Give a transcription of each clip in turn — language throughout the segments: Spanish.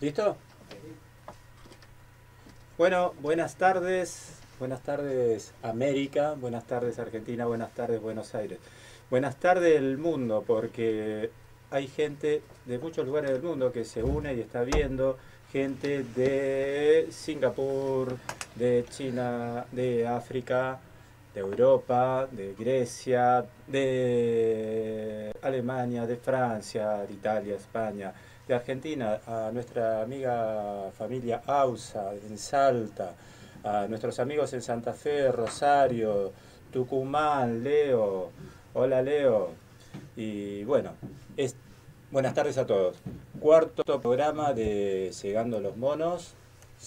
¿Listo? Bueno, buenas tardes. Buenas tardes América, buenas tardes Argentina, buenas tardes Buenos Aires. Buenas tardes el mundo, porque hay gente de muchos lugares del mundo que se une y está viendo, gente de Singapur, de China, de África, de Europa, de Grecia, de Alemania, de Francia, de Italia, España, de Argentina, a nuestra amiga familia Ausa en Salta, a nuestros amigos en Santa Fe, Rosario, Tucumán, Leo. Hola Leo. Y bueno, es, buenas tardes a todos. Cuarto programa de Llegando los Monos.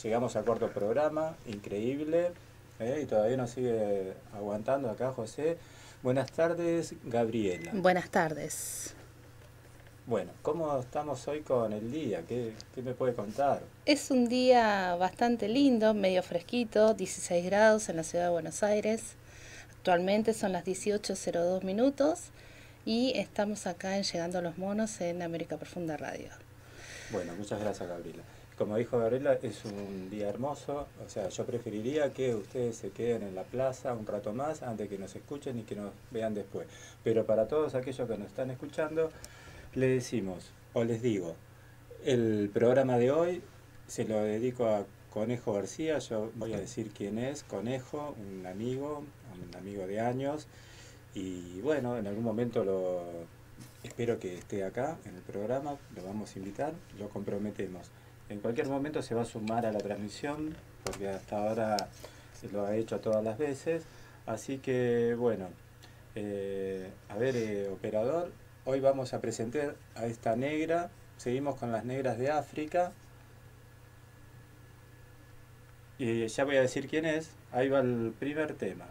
Llegamos al cuarto programa, increíble. ¿eh? Y todavía nos sigue aguantando acá José. Buenas tardes, Gabriela. Buenas tardes. Bueno, ¿cómo estamos hoy con el día? ¿Qué, me puede contar? Es un día bastante lindo, medio fresquito, 16 grados en la ciudad de Buenos Aires. Actualmente son las 18.02 minutos y estamos acá en Llegando a los Monos en América Profunda Radio. Bueno, muchas gracias Gabriela. Como dijo Gabriela, es un día hermoso, o sea, yo preferiría que ustedes se queden en la plaza un rato más antes que nos escuchen y que nos vean después. Pero para todos aquellos que nos están escuchando, le decimos, o les digo, el programa de hoy se lo dedico a Conejo García, yo voy a decir quién es, Conejo, un amigo, un amigo de años, y bueno, en algún momento lo espero que esté acá en el programa, lo vamos a invitar, lo comprometemos. En cualquier momento se va a sumar a la transmisión, porque hasta ahora lo ha hecho todas las veces, así que bueno, eh, a ver, eh, operador, Hoy vamos a presentar a esta negra. Seguimos con las negras de África. Y ya voy a decir quién es. Ahí va el primer tema.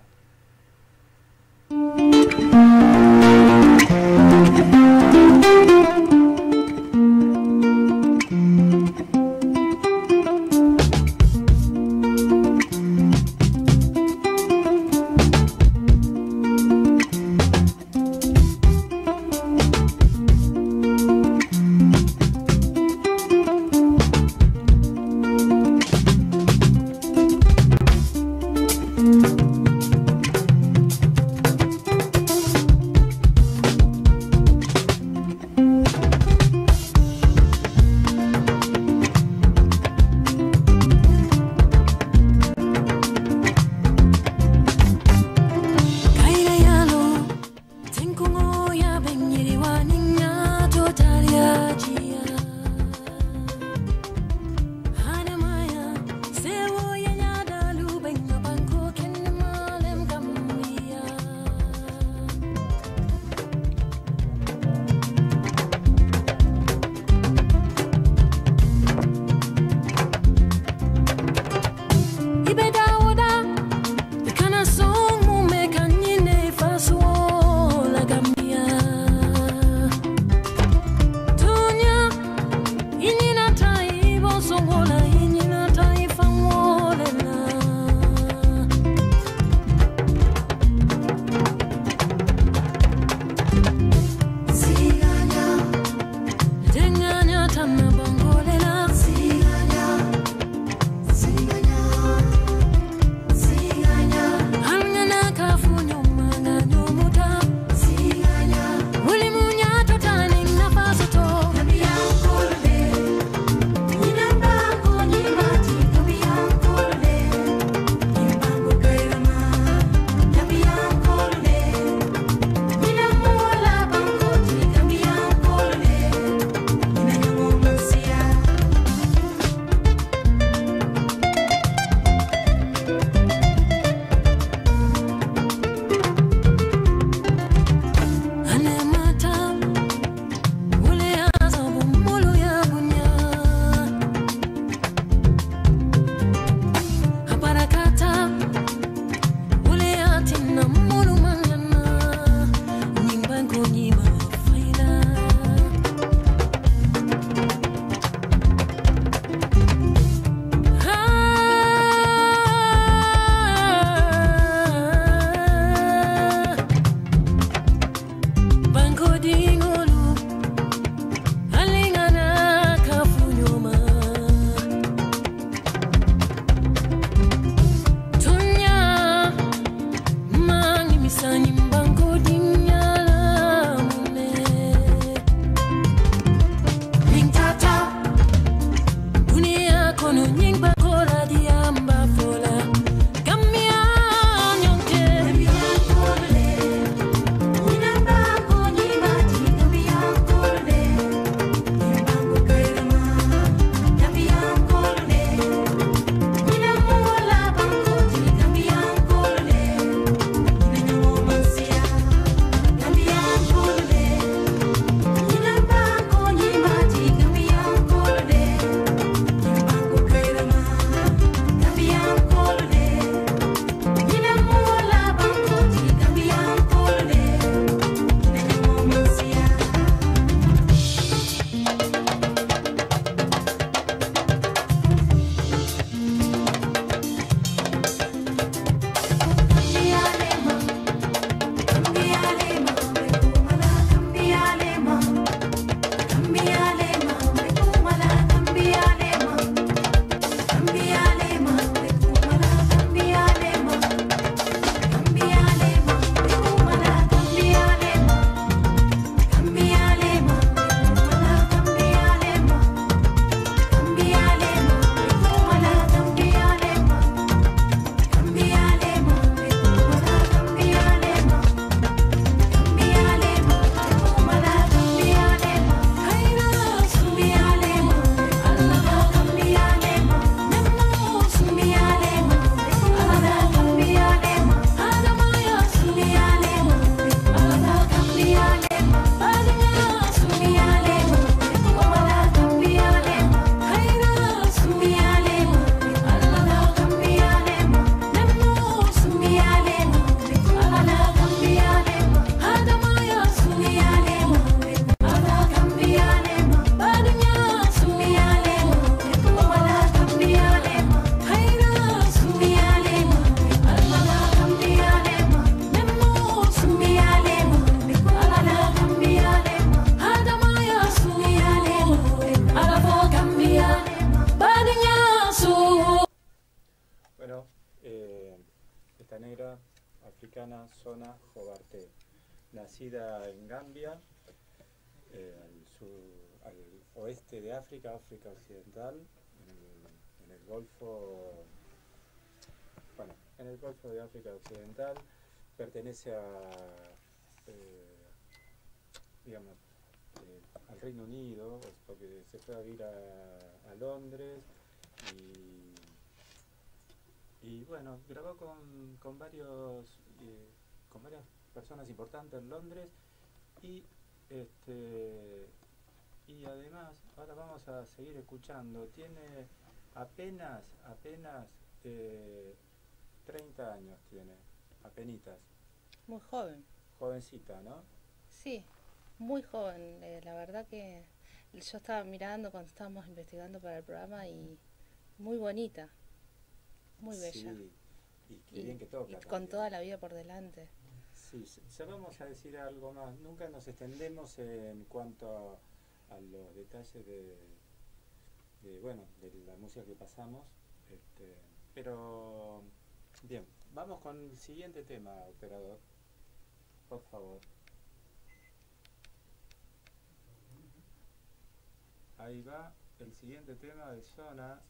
África, Occidental, en el, Golfo, bueno, en el Golfo de África Occidental, pertenece a, eh, eh, al Reino Unido, porque se fue a vivir a, Londres y, bueno, grabó con, varios, con varias personas importantes en Londres y este y además ahora vamos a seguir escuchando. Tiene apenas apenas 30 eh, años tiene apenitas. Muy joven. Jovencita no sí muy joven eh, la verdad que yo estaba mirando cuando estábamos investigando para el programa y muy bonita muy bella. Y, bien que toca y con toda la vida por delante. Sí, ya vamos a decir algo más. Nunca nos extendemos en cuanto a, los detalles de, bueno, de la música que pasamos. Este, pero, bien, vamos con el siguiente tema, operador. Por favor. Ahí va el siguiente tema de zona.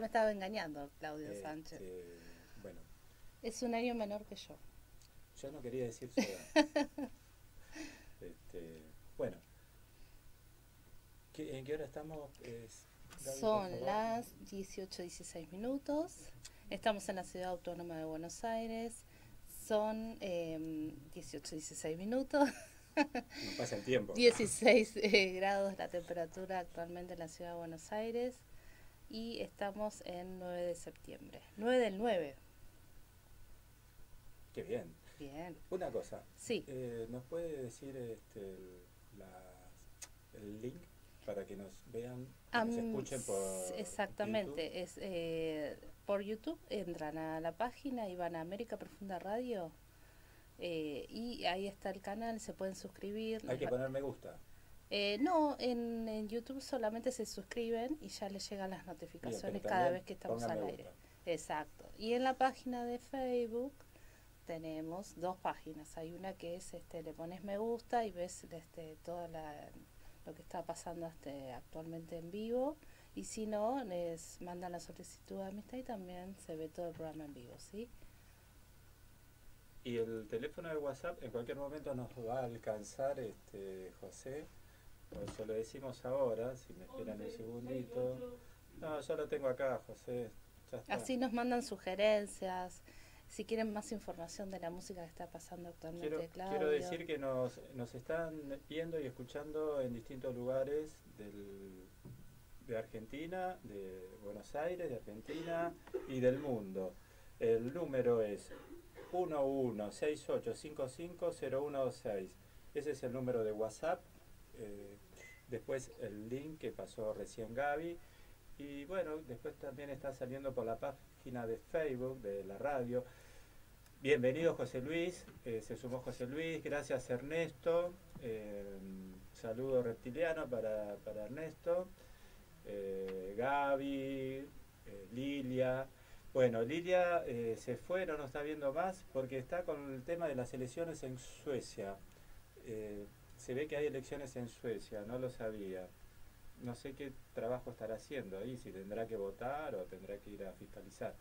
Me estaba engañando, Claudio este, Sánchez. Bueno. Es un año menor que yo. Yo no quería decir su edad. este, bueno. ¿En qué hora estamos? Son las 18, 16 minutos. Estamos en la ciudad autónoma de Buenos Aires. Son eh, 18, 16 minutos. No pasa el tiempo. 16 eh, grados la temperatura actualmente en la ciudad de Buenos Aires y estamos en 9 de septiembre. 9 del 9. Qué bien. Bien. Una cosa. Sí. Eh, ¿Nos puede decir este, el, link para que nos vean, que se escuchen por Exactamente. Es, eh, por YouTube entran a la página y van a América Profunda Radio eh, y ahí está el canal, se pueden suscribir. Hay que poner me gusta. Eh, no, en, YouTube solamente se suscriben y ya les llegan las notificaciones cada vez que estamos al aire. Exacto. Y en la página de Facebook tenemos dos páginas. Hay una que es, este, le pones me gusta y ves este, todo lo que está pasando este, actualmente en vivo. Y si no, les mandan la solicitud de amistad y también se ve todo el programa en vivo, ¿sí? Y el teléfono de WhatsApp en cualquier momento nos va a alcanzar, este José. O se lo decimos ahora, si me esperan un segundito. No, ya lo tengo acá, José. Así nos mandan sugerencias. Si quieren más información de la música que está pasando actualmente, quiero, Quiero decir que nos, nos están viendo y escuchando en distintos lugares del, de Argentina, de Buenos Aires, de Argentina y del mundo. El número es 1168550126. Ese es el número de WhatsApp. Eh, después el link que pasó recién Gaby. Y bueno, después también está saliendo por la página de Facebook de la radio. Bienvenido José Luis, eh, se sumó José Luis, gracias Ernesto. Eh, saludo reptiliano para, para Ernesto. Gaby, Lilia. Bueno, Lilia eh, se fue, no nos está viendo más, porque está con el tema de las elecciones en Suecia. Eh, se ve que hay elecciones en Suecia, no lo sabía. No sé qué trabajo estará haciendo ahí, si tendrá que votar o tendrá que ir a fiscalizar.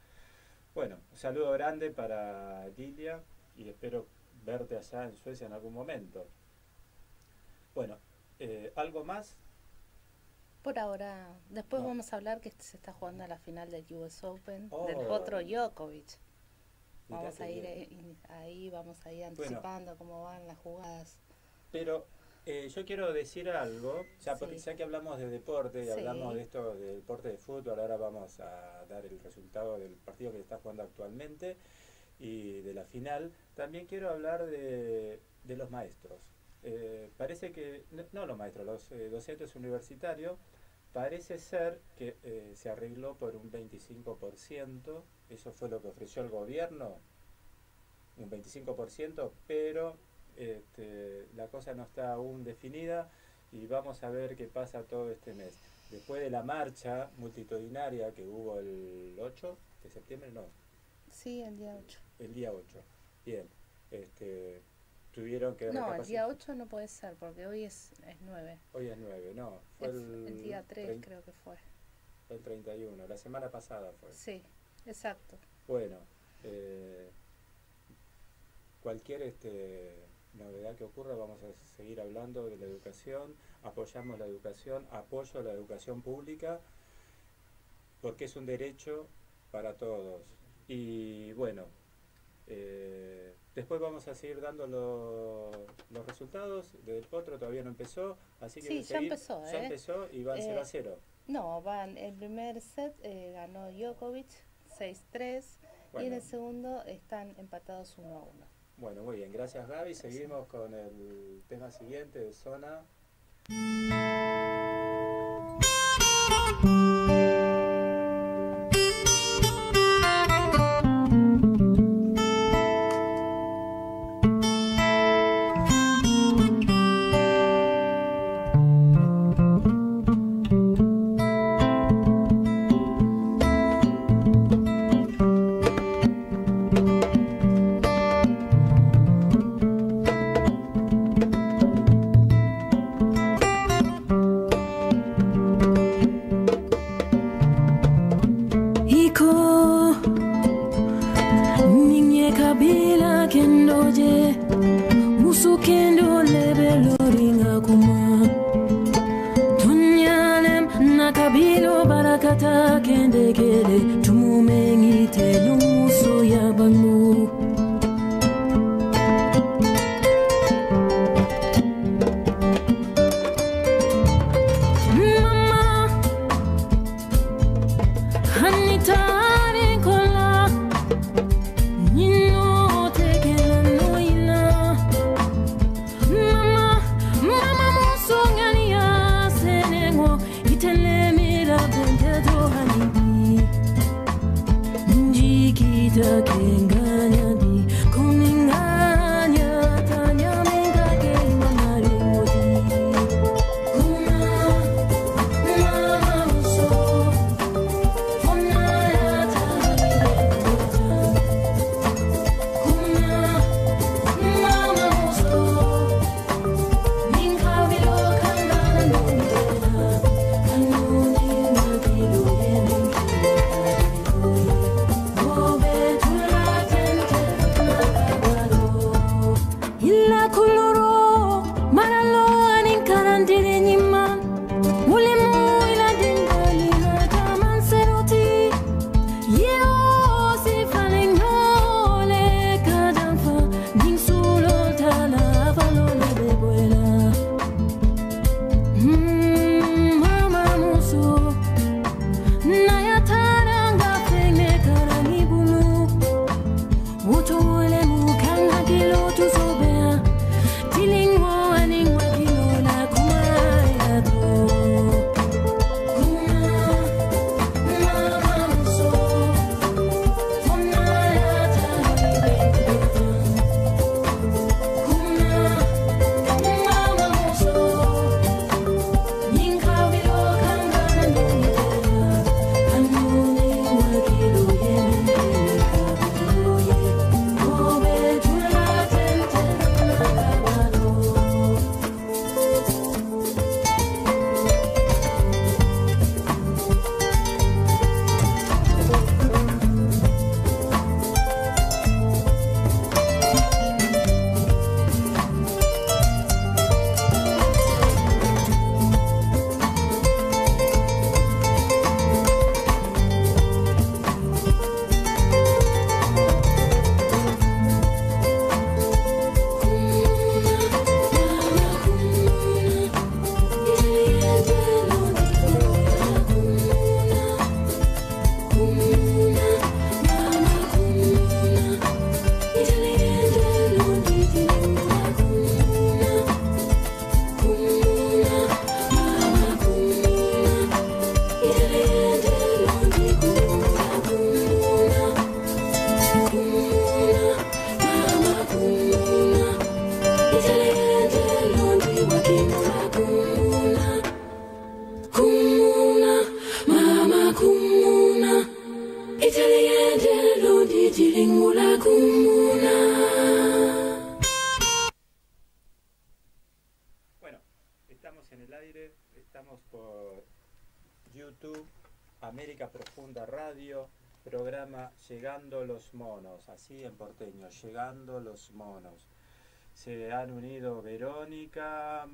Bueno, un saludo grande para Lilia y espero verte allá en Suecia en algún momento. Bueno, eh, ¿algo más por ahora, después vamos a hablar que se está jugando a la final del US Open del oh. Potro Djokovic. Vamos a ir ahí, vamos a ir anticipando cómo van las jugadas. Pero eh, yo quiero decir algo, ya, ya que hablamos de deporte y hablamos de esto, de deporte de fútbol, ahora vamos a dar el resultado del partido que se está jugando actualmente y de la final. También quiero hablar de, de los maestros. Eh, parece que, no los maestros, los eh, docentes universitarios, parece ser que se arregló por un 25%, eso fue lo que ofreció el gobierno, un 25%, pero este, la cosa no está aún definida y vamos a ver qué pasa todo este mes. Después de la marcha multitudinaria que hubo el 8 de septiembre, no. Sí, el día 8. El día 8, bien. Este, tuvieron que... No, el día 8 no puede ser, porque hoy es, es 9. Hoy es 9, no. Fue el, día 3 creo que fue. Fue el 31, la semana pasada fue. Sí, exacto. Bueno, eh, cualquier este novedad que ocurra, vamos a seguir hablando de la educación, apoyamos la educación, apoyo a la educación pública, porque es un derecho para todos. Y bueno, eh, después vamos a seguir dando los resultados. Del otro todavía no empezó, así que sí, ya empezó. Ya ¿eh? empezó y van 0 a 0. Eh, no, van el primer set ganó Djokovic 6-3 y en el segundo están empatados 1 a 1. Bueno, muy bien, gracias Gaby. Seguimos con el tema siguiente de zona.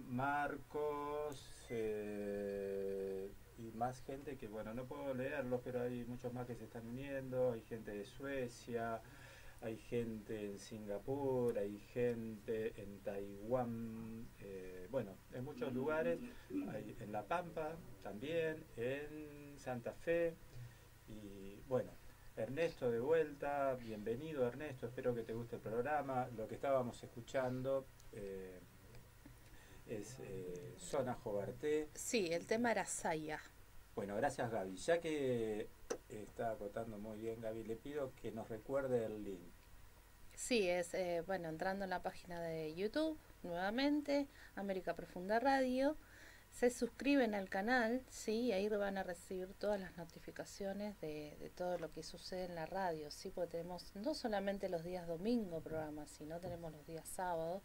Marcos eh, y más gente que, bueno, no puedo leerlos, pero hay muchos más que se están uniendo, hay gente de Suecia, hay gente en Singapur, hay gente en Taiwán, eh, bueno, en muchos lugares, en La Pampa también, en Santa Fe, y bueno, Ernesto de vuelta, bienvenido Ernesto, espero que te guste el programa. Lo que estábamos escuchando eh, es eh, Zona Jobarté. Sí, el tema era Saya. Bueno, gracias Gaby. Ya que está acotando muy bien Gaby, le pido que nos recuerde el link. Sí, es, eh, bueno, entrando en la página de YouTube, nuevamente, América Profunda Radio se suscriben al canal, sí, ahí van a recibir todas las notificaciones de, de, todo lo que sucede en la radio, sí, porque tenemos no solamente los días domingo programas, sino tenemos los días sábados,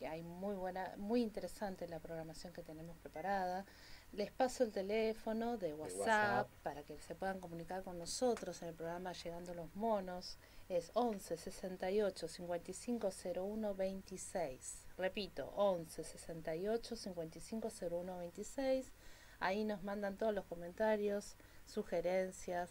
que hay muy buena, muy interesante la programación que tenemos preparada. Les paso el teléfono de WhatsApp, de WhatsApp, para que se puedan comunicar con nosotros en el programa Llegando los Monos. Es 11 68 55 01 26. Repito, 11 68 55 01 26. Ahí nos mandan todos los comentarios, sugerencias,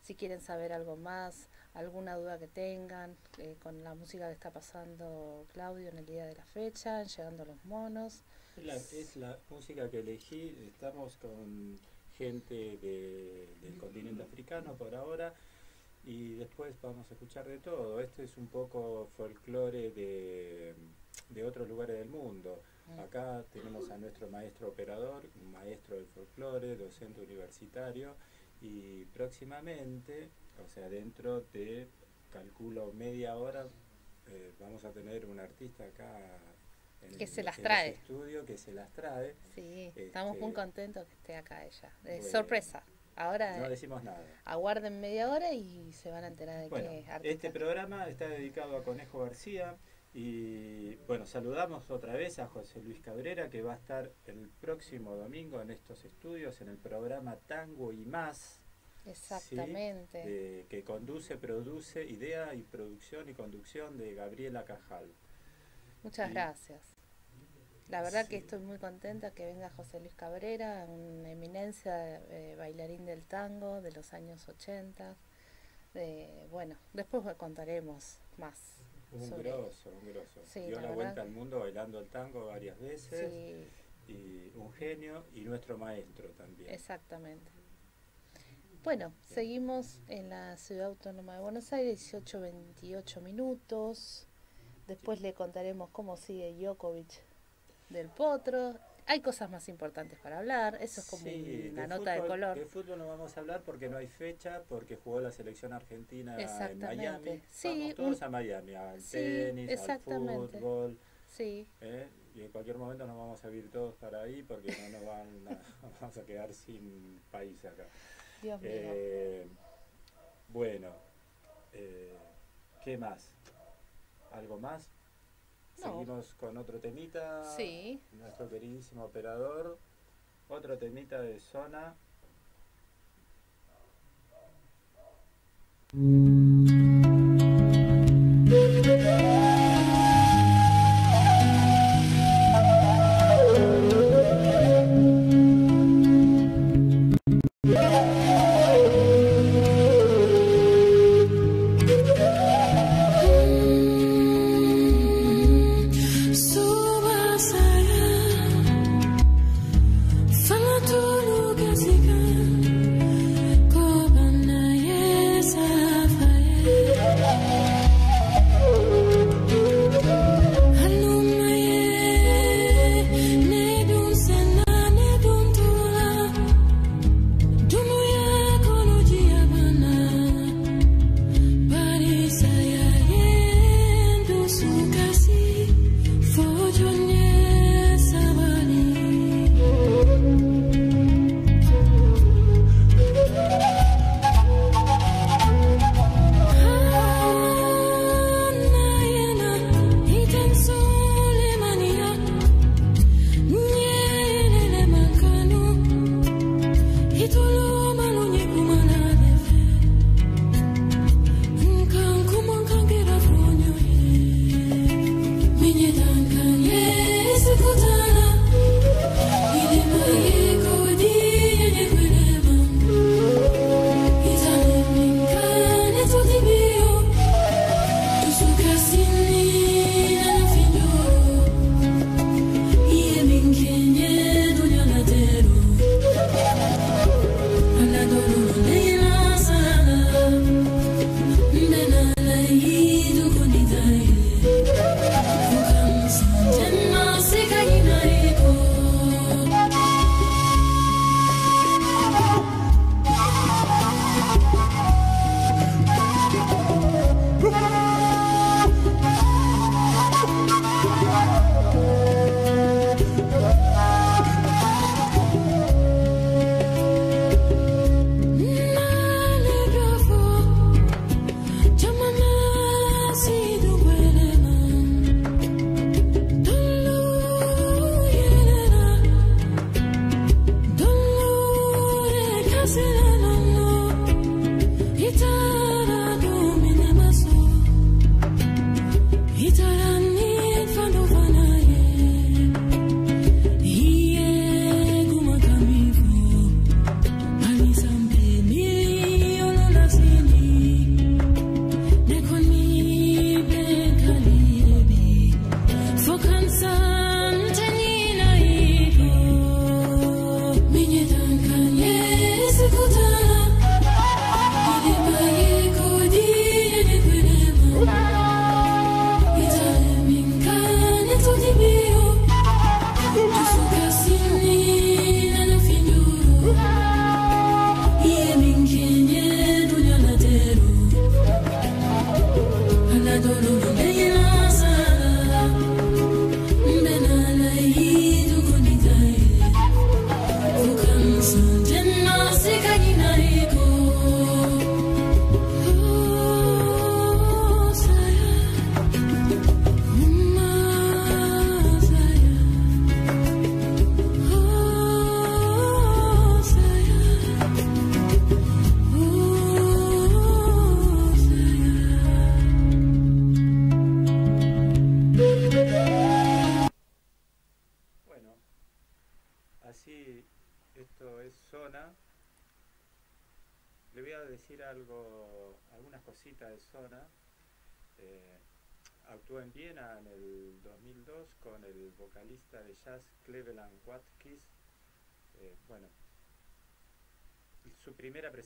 si quieren saber algo más, alguna duda que tengan eh, con la música que está pasando Claudio en el día de la fecha, en Llegando los Monos. Es la, es la música que elegí, estamos con gente de, del continente africano por ahora y después vamos a escuchar de todo. Este es un poco folclore de, de otros lugares del mundo. Acá tenemos a nuestro maestro operador, un maestro del folclore, docente universitario y próximamente, o sea, dentro de, calculo, media hora, eh, vamos a tener un artista acá en que el, se las trae. estudio que se las trae. Sí, este, estamos muy contentos que esté acá ella. Sorpresa. Ahora no decimos nada. Aguarden media hora y se van a enterar de bueno, qué artista. Este programa está dedicado a Conejo García y bueno, saludamos otra vez a José Luis Cabrera que va a estar el próximo domingo en estos estudios en el programa Tango y más. Exactamente. ¿sí? Que conduce, produce, idea y producción y conducción de Gabriela Cajal. Muchas y, gracias. La verdad sí. que estoy muy contenta que venga José Luis Cabrera, una eminencia eh, bailarín del tango de los años 80. De, bueno, después contaremos más. Un sobre... grosso, un grosso. Sí, Dio la, la vuelta al mundo bailando el tango varias veces. Sí, Y un genio y nuestro maestro también. exactamente. Bueno, seguimos en la Ciudad Autónoma de Buenos Aires, 18-28 minutos. Después le contaremos cómo sigue Djokovic del Potro. Hay cosas más importantes para hablar, eso es como Sí, una de nota de color. De fútbol no vamos a hablar porque no hay fecha, porque jugó la selección argentina en. Miami. Sí, Vamos todos un- a Miami, al Sí, tenis, al fútbol. Sí, ¿eh? Y en cualquier momento nos vamos a ir todos para ahí porque no nos van a, vamos a quedar sin país acá. Dios mío. Eh, bueno, eh, ¿qué más? ¿Algo más? No. Seguimos con otro temita. Sí. Nuestro queridísimo operador. Otro temita de zona. Suba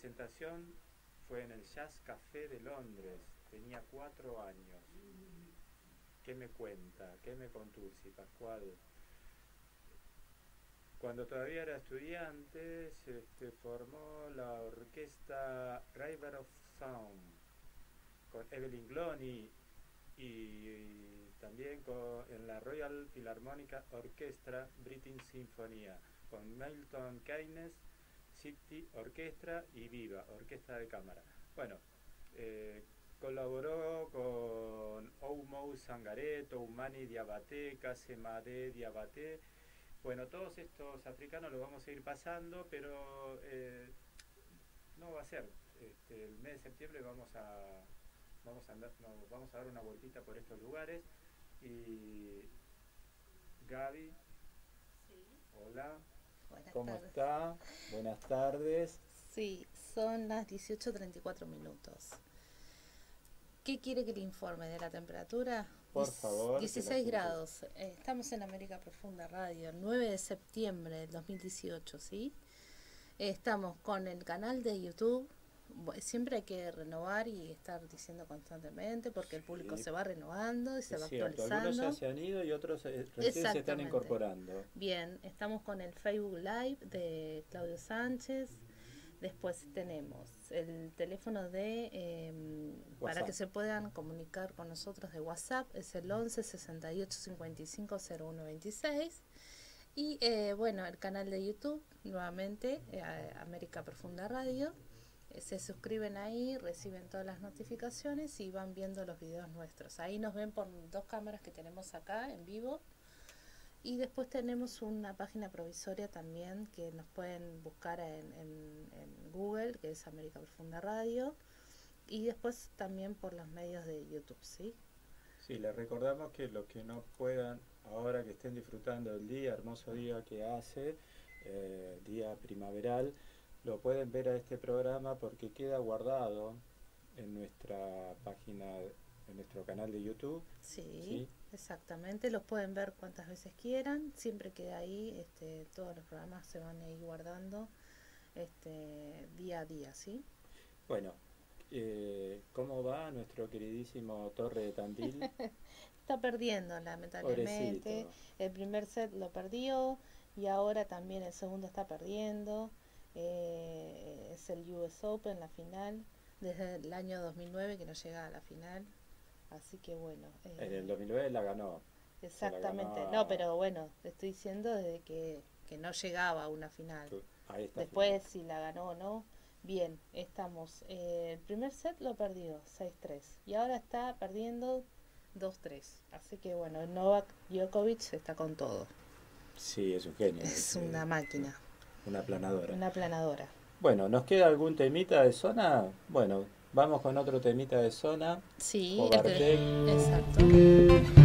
presentación fue en el Jazz Café de Londres. Tenía cuatro años. ¿Qué me cuenta? ¿Qué me contursi, Pascual? Cuando todavía era estudiante, se este, formó la orquesta River of Sound con Evelyn Glony y, y también en la Royal Philharmonic Orchestra British Sinfonía con Milton Keynes, City Orchestra y Viva, Orquesta de Cámara. Bueno, eh, colaboró con Oumou Sangareto, Oumani Diabaté, Casemade Diabaté. Bueno, todos estos africanos los vamos a ir pasando, pero eh, no va a ser. Este, el mes de septiembre vamos a vamos a andar, no, vamos a dar una vueltita por estos lugares y Gaby, hola, Buenas ¿cómo tardes. está? Buenas tardes. Sí, son las 18.34 minutos. ¿Qué quiere que le informe de la temperatura? Por favor, que la 16 gente- grados. Eh, estamos en América Profunda Radio, 9 de septiembre del 2018, ¿sí? Eh, estamos con el canal de YouTube. Siempre hay que renovar y estar diciendo constantemente porque el público Sí. se va renovando y se Es va cierto, algunos actualizando. ya se han ido y otros eh, recién se están incorporando. Bien, estamos con el Facebook Live de Claudio Sánchez. Después tenemos el teléfono de em, para que se puedan comunicar con nosotros de WhatsApp es el 11 68 55 01 26 y eh, bueno el canal de YouTube nuevamente eh, América Profunda Radio se suscriben ahí reciben todas las notificaciones y van viendo los videos nuestros ahí nos ven por dos cámaras que tenemos acá en vivo y después tenemos una página provisoria también que nos pueden buscar en, en- en Google, que es América Profunda Radio. Y después también por los medios de YouTube, ¿sí? Sí, les recordamos que los que no puedan, ahora que estén disfrutando del día, hermoso día que hace, eh, día primaveral, lo pueden ver a este programa porque queda guardado en nuestra página, en nuestro canal de YouTube. Sí, Sí. exactamente. Los pueden ver cuantas veces quieran. Siempre queda ahí, este, todos los programas se van a ir guardando este, día a día, ¿sí? Bueno, eh, ¿cómo va nuestro queridísimo Torre de Tandil? Está perdiendo, lamentablemente. Pobrecito. El primer set lo perdió y ahora también el segundo está perdiendo. Eh, es el US Open, la final, desde el año 2009 que no llega a la final. Así que bueno. eh, En el 2009 la ganó. exactamente. ganó- No, pero bueno, te estoy diciendo desde que, que no llegaba a una final. Tu- Ahí está. Después, si la ganó o no. Bien, estamos. eh, el primer set lo perdió 6-3 y ahora está perdiendo 2-3. Así que bueno, Novak Djokovic está con todo. Sí, es un genio. Es una máquina, una aplanadora. Una aplanadora. Bueno, ¿nos queda algún temita de zona? Bueno, vamos con otro temita de zona. Sí, este, exacto.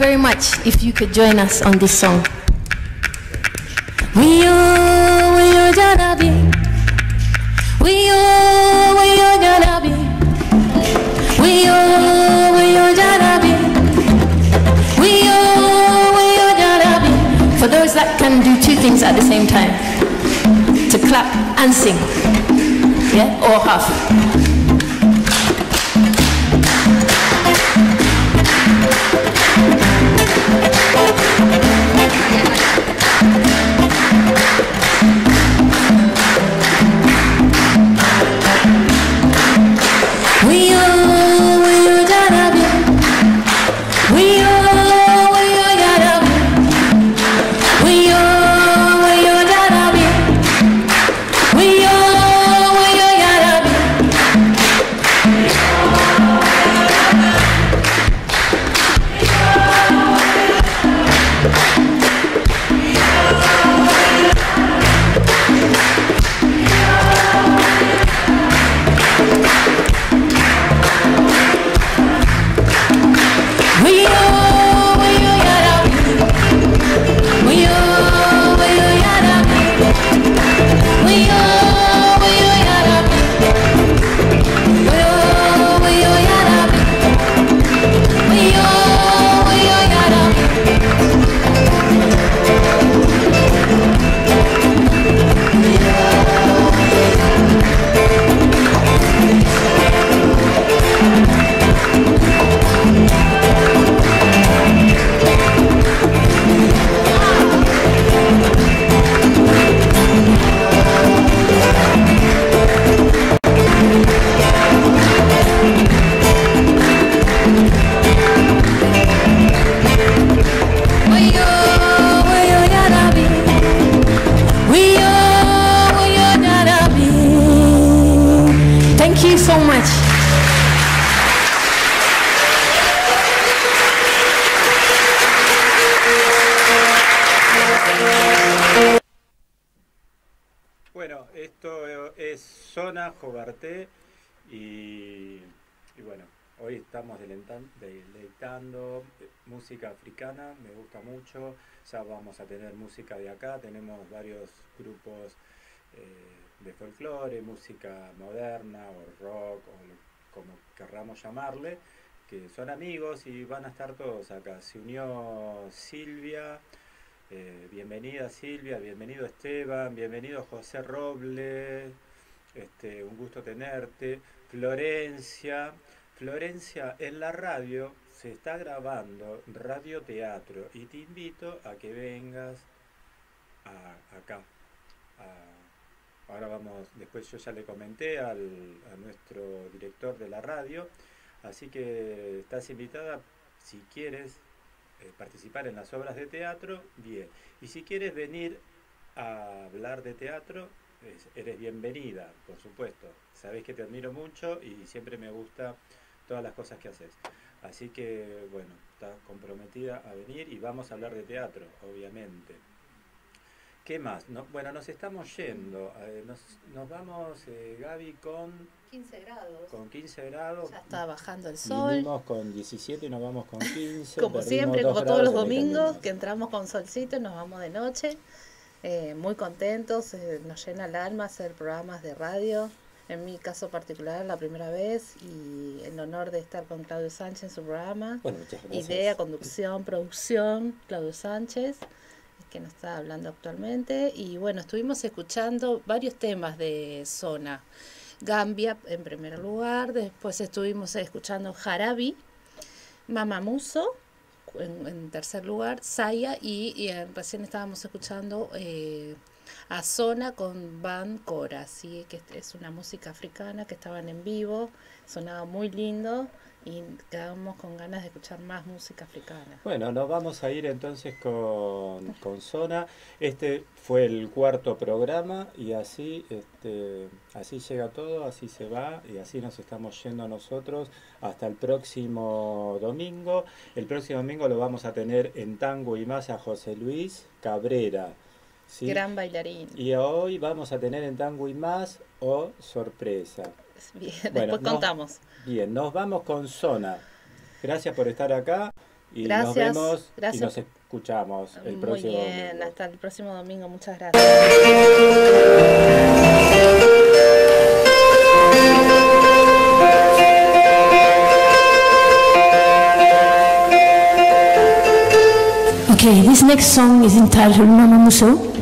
Very much if you could join us on this song. We are, are Jarabi. We are, are Jarabi. We are, are Jarabi. We are, are Jarabi. For those that can do two things at the same time to clap and sing. Yeah, or half. Ya vamos a tener música de acá, tenemos varios grupos eh, de folclore, música moderna o rock o como querramos llamarle, que son amigos y van a estar todos acá. Se unió Silvia, eh, bienvenida Silvia, bienvenido Esteban, bienvenido José Roble, este, un gusto tenerte. Florencia, Florencia, en la radio se está grabando radioteatro y te invito a que vengas acá. ahora vamos, después yo ya le comenté al, a nuestro director de la radio, así que estás invitada, si quieres eh, participar en las obras de teatro, bien. Y si quieres venir a hablar de teatro, es- eres bienvenida, por supuesto. Sabés que te admiro mucho y siempre me gusta todas las cosas que haces. Así que, bueno, estás comprometida a venir y vamos a hablar de teatro, obviamente. ¿Qué más? No- bueno, nos estamos yendo. eh, nos, nos vamos, eh, Gaby, con, 15 grados. con 15 grados. Ya está bajando el sol. Vinimos con 17 y nos vamos con 15. Como perdimos siempre, como todos los domingos, que entramos con solcito y nos vamos de noche. Eh, muy contentos, eh, nos llena el alma hacer programas de radio. En mi caso particular, la primera vez, y el honor de estar con Claudio Sánchez en su programa. Bueno, muchas gracias. Idea, conducción, producción, Claudio Sánchez, que nos está hablando actualmente. Y bueno, estuvimos escuchando varios temas de zona. Gambia en primer lugar, después estuvimos escuchando Jarabi, Mamamuso en, en tercer lugar, Saya y, y, recién estábamos escuchando eh, a Zona con Van Cora, ¿sí? que es una música africana que estaban en vivo, sonaba muy lindo y quedamos con ganas de escuchar más música africana. Bueno, nos vamos a ir entonces con, con Zona. Este fue el cuarto programa y así, este, así llega todo, así se va y así nos estamos yendo nosotros hasta el próximo domingo. El próximo domingo lo vamos a tener en tango y más a José Luis Cabrera. ¿Sí? Gran bailarín. Y hoy vamos a tener en tango y más o sorpresa. Bien, Bueno, después contamos. Bien, nos vamos con Zona. Gracias por estar acá y nos Gracias, vemos y nos escuchamos el Muy próximo bien, domingo. hasta el próximo domingo. Muchas gracias. Okay, this next song is entitled Mama Muso.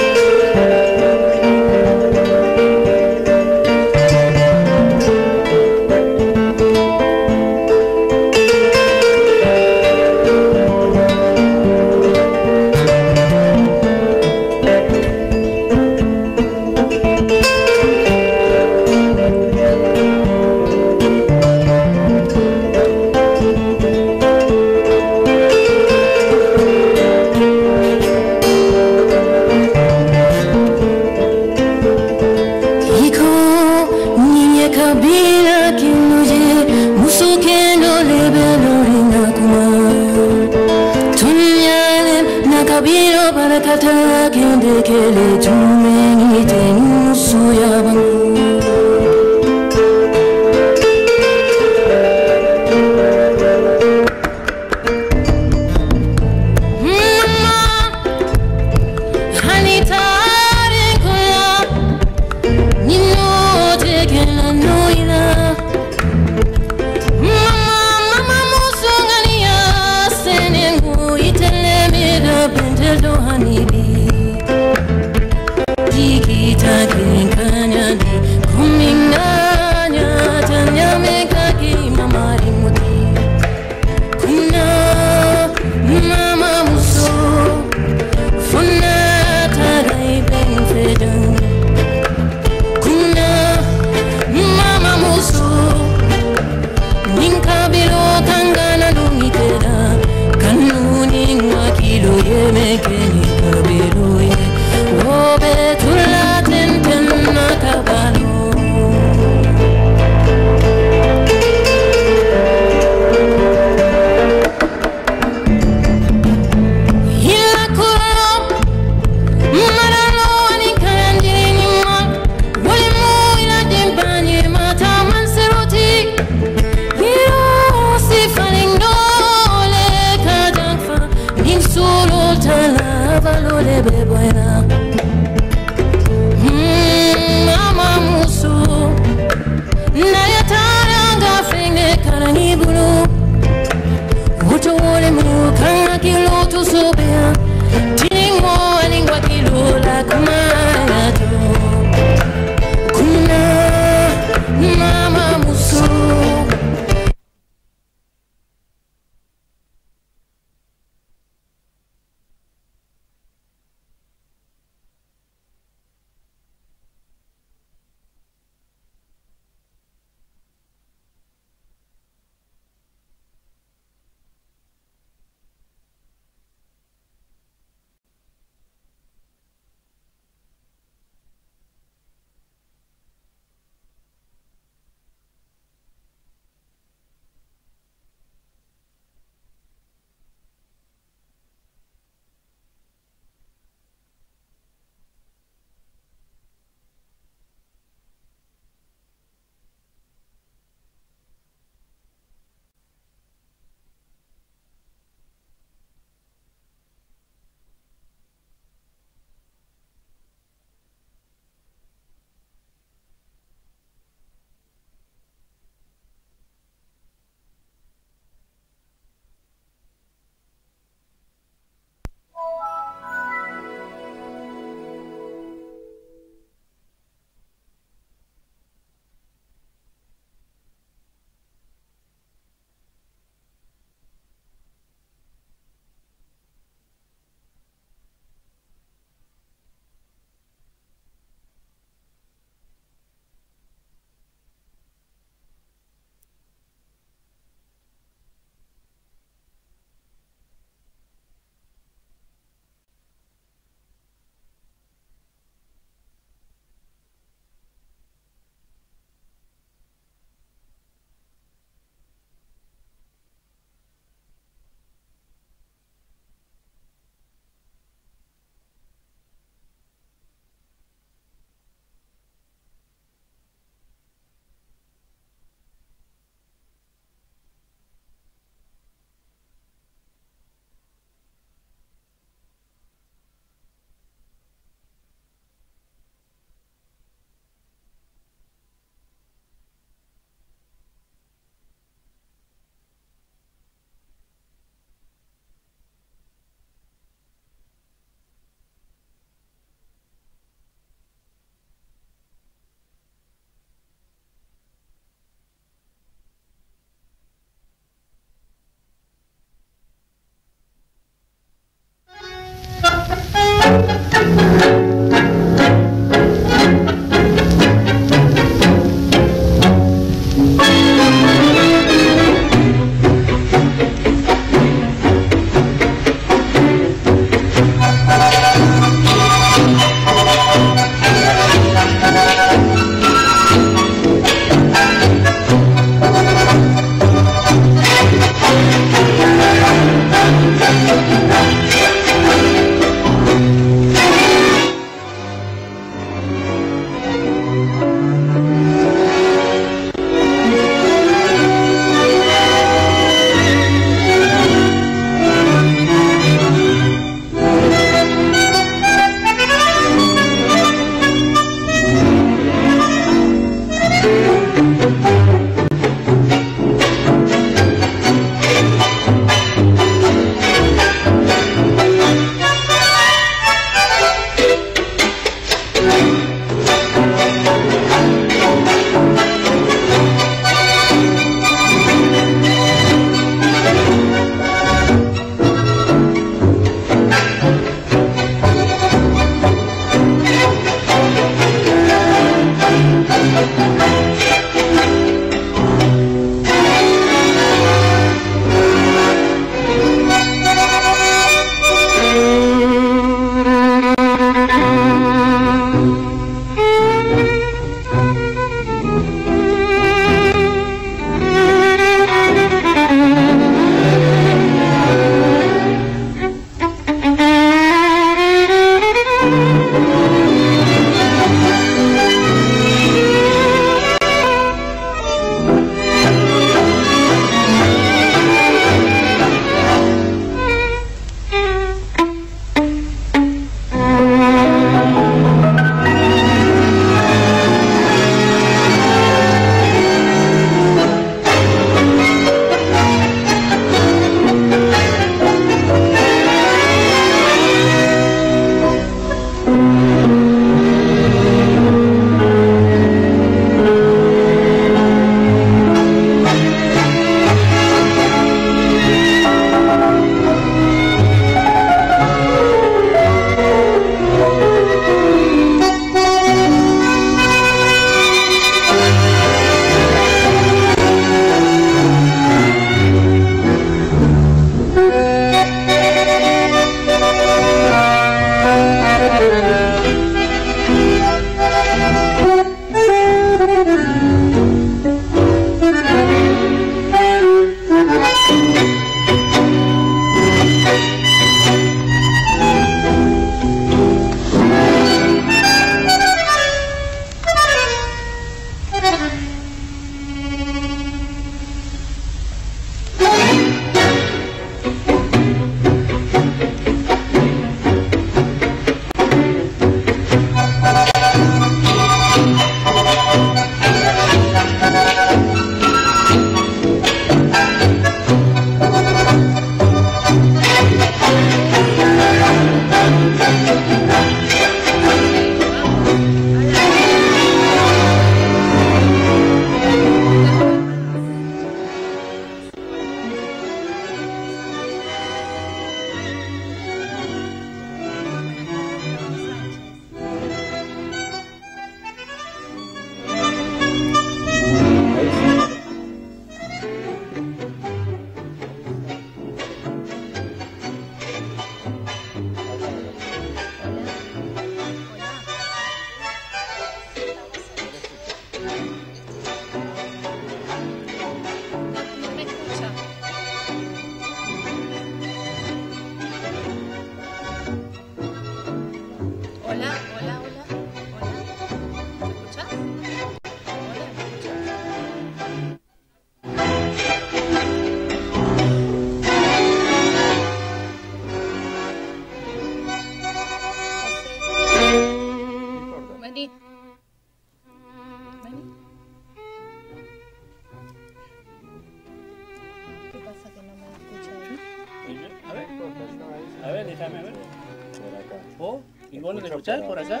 Por acá?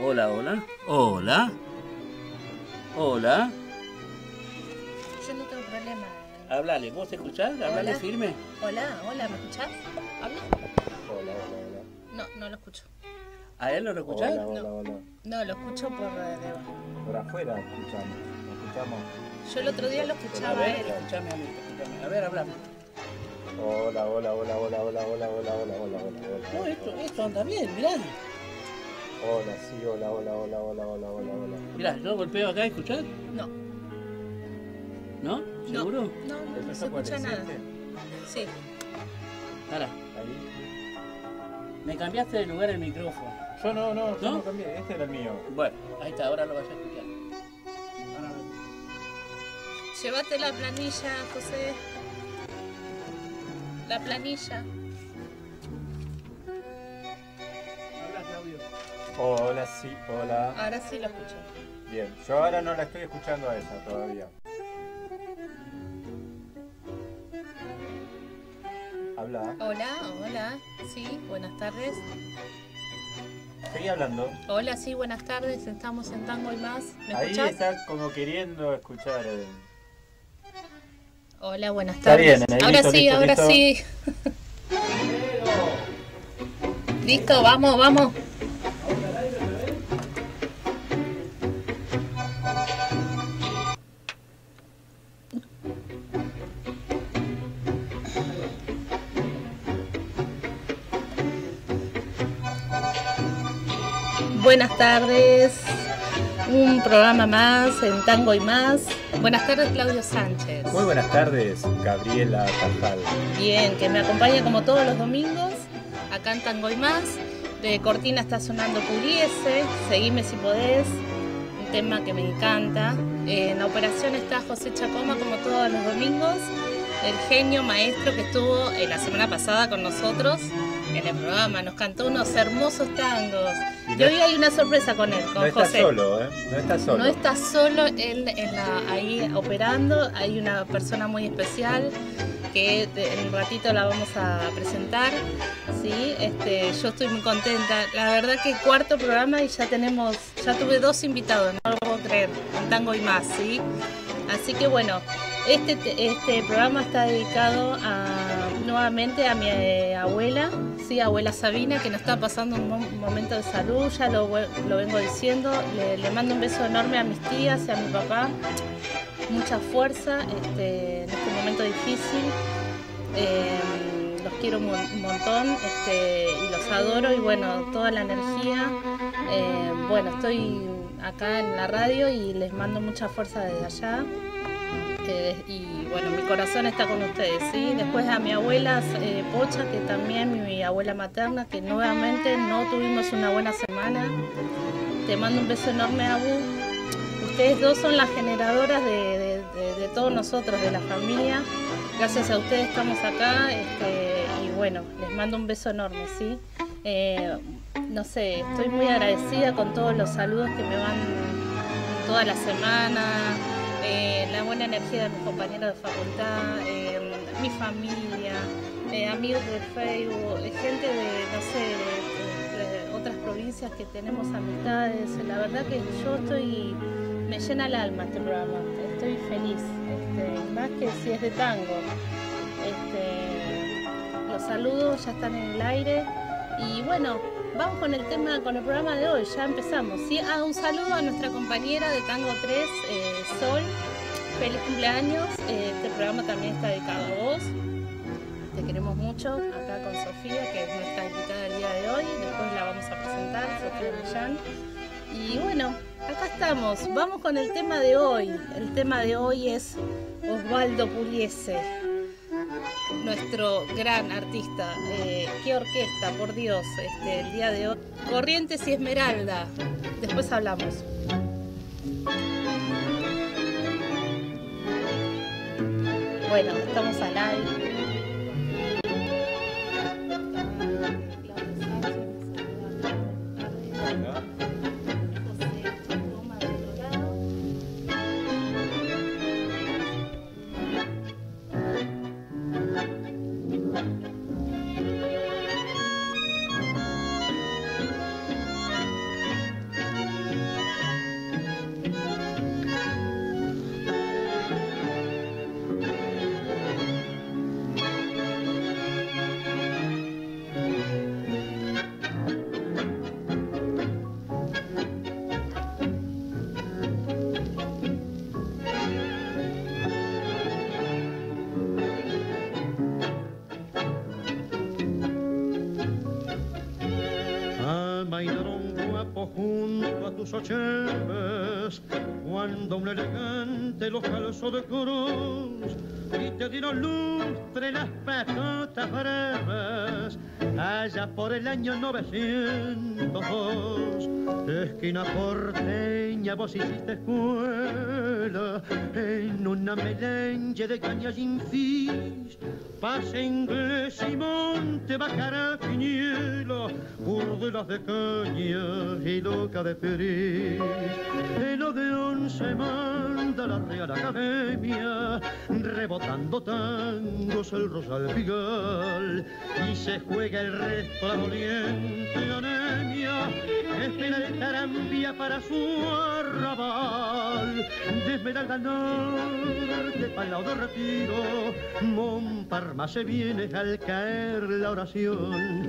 Hola, hola. Hola. Hola. Yo no tengo problema. Hablale, ¿vos te escuchás? Hablale Hola. firme. Hola, hola, ¿me escuchás? ¿Habla? Hola, hola, hola. No, no lo escucho. ¿A él no lo escuchás? Hola, hola, hola. No, lo escucho por eh, debajo. Por afuera escuchamos. ¿Lo escuchamos? Yo el otro día lo escuchaba a ver, él. escuchame a mí, escuchame. A ver, hablame. Hola, hola, hola, hola, hola, hola, hola, hola, hola, hola, No, esto, esto anda bien, mirá. Hola, sí, hola, hola, hola, hola, hola, hola, hola. Mirá, yo golpeo acá, ¿escuchás? No, ¿No? ¿Seguro? no, no, no ¿Empezó se escucha nada. Sí, Ahora, Ahí. me cambiaste de lugar el micrófono. Yo no, no, yo ¿No? no cambié. Este era el mío. Bueno, ahí está, ahora lo vas a escuchar. Llévate la planilla, José. La planilla. Hola, sí, hola. Ahora sí lo escucho. Bien, yo ahora no la estoy escuchando a esa todavía. Habla. Hola, hola. Sí, buenas tardes. Seguí hablando. Hola, sí, buenas tardes. Estamos en Tango y más. ¿Me Ahí escuchás? está como queriendo escuchar. eh. Hola, buenas Está tardes. bien, ahí, ahora listo, sí, listo, ahora listo. sí. Listo, vamos, vamos. Buenas tardes. Un programa más en Tango y más. Buenas tardes, Claudio Sánchez. Muy buenas tardes, Gabriela Tajal. Bien, que me acompaña como todos los domingos, acá en Tango y más. De Cortina está sonando Pudiese, seguime si podés, un tema que me encanta. En la operación está José Chacoma como todos los domingos, el genio maestro que estuvo eh, la semana pasada con nosotros en el programa, nos cantó unos hermosos tangos. Y hoy hay una sorpresa con él, con No está José. solo, ¿eh? No está solo. No está solo él en la- ahí operando, hay una persona muy especial que en un ratito la vamos a presentar. Sí, este, yo estoy muy contenta. La verdad que cuarto programa y ya tenemos, ya tuve dos invitados, no lo puedo creer, un tango y más, ¿sí? Así que bueno, este, te- este programa está dedicado a, nuevamente a mi eh, abuela, sí, abuela Sabina, que nos está pasando un mo- momento de salud, ya lo, lo vengo diciendo. Le, mando un beso enorme a mis tías y a mi papá. Mucha fuerza este, en este momento difícil. Eh, los quiero un montón este, y los adoro y bueno, toda la energía. Eh, bueno, estoy acá en la radio y les mando mucha fuerza desde allá. Y bueno, mi corazón está con ustedes, ¿sí? Después a mi abuela eh, Pocha, que también mi abuela materna, que nuevamente no tuvimos una buena semana. Te mando un beso enorme, Abu. Ustedes dos son las generadoras de todos nosotros, de la familia. Gracias a ustedes estamos acá este, y bueno, les mando un beso enorme, ¿sí? Eh, no sé, estoy muy agradecida con todos los saludos que me van toda la semana, eh, la buena energía de mis compañeros de facultad, eh, mi familia, eh, amigos de Facebook, eh, gente de, no sé, otras provincias que tenemos amistades. La verdad que yo estoy, me llena el alma este programa, estoy feliz, este, más que si es de tango. Este, los saludos ya están en el aire y bueno, vamos con el tema, con el programa de hoy, ya empezamos. ¿sí? Ah, un saludo a nuestra compañera de Tango 3, eh, Sol. Feliz cumpleaños. Eh, este programa también está dedicado a vos. Te queremos mucho acá con Sofía, que es nuestra invitada del día de hoy. Después la vamos a presentar, Sofía Millán. Y bueno, acá estamos. Vamos con el tema de hoy. El tema de hoy es Osvaldo Puliese, nuestro gran artista. Eh, qué orquesta, por Dios, este, el día de hoy. Corrientes y Esmeralda. Después hablamos. Bueno, estamos al aire. Ocheves, cuando un elegante los calzó de cruz y te dieron lustre las patotas breves, allá por el año 902. Esquina porteña, vos hiciste escuela en una melenche de caña sin fis, pase inglés y monte bajará quiniela, burdelas de caña y loca de feliz. En lo de once manda la Real Academia, rebotando tangos el Rosal Pigal, y se juega el resto la doliente anemia, espera el tarambia para su arrabal, de Esmeralda al norte, para el lado de retiro, Montparma se viene al caer la oración,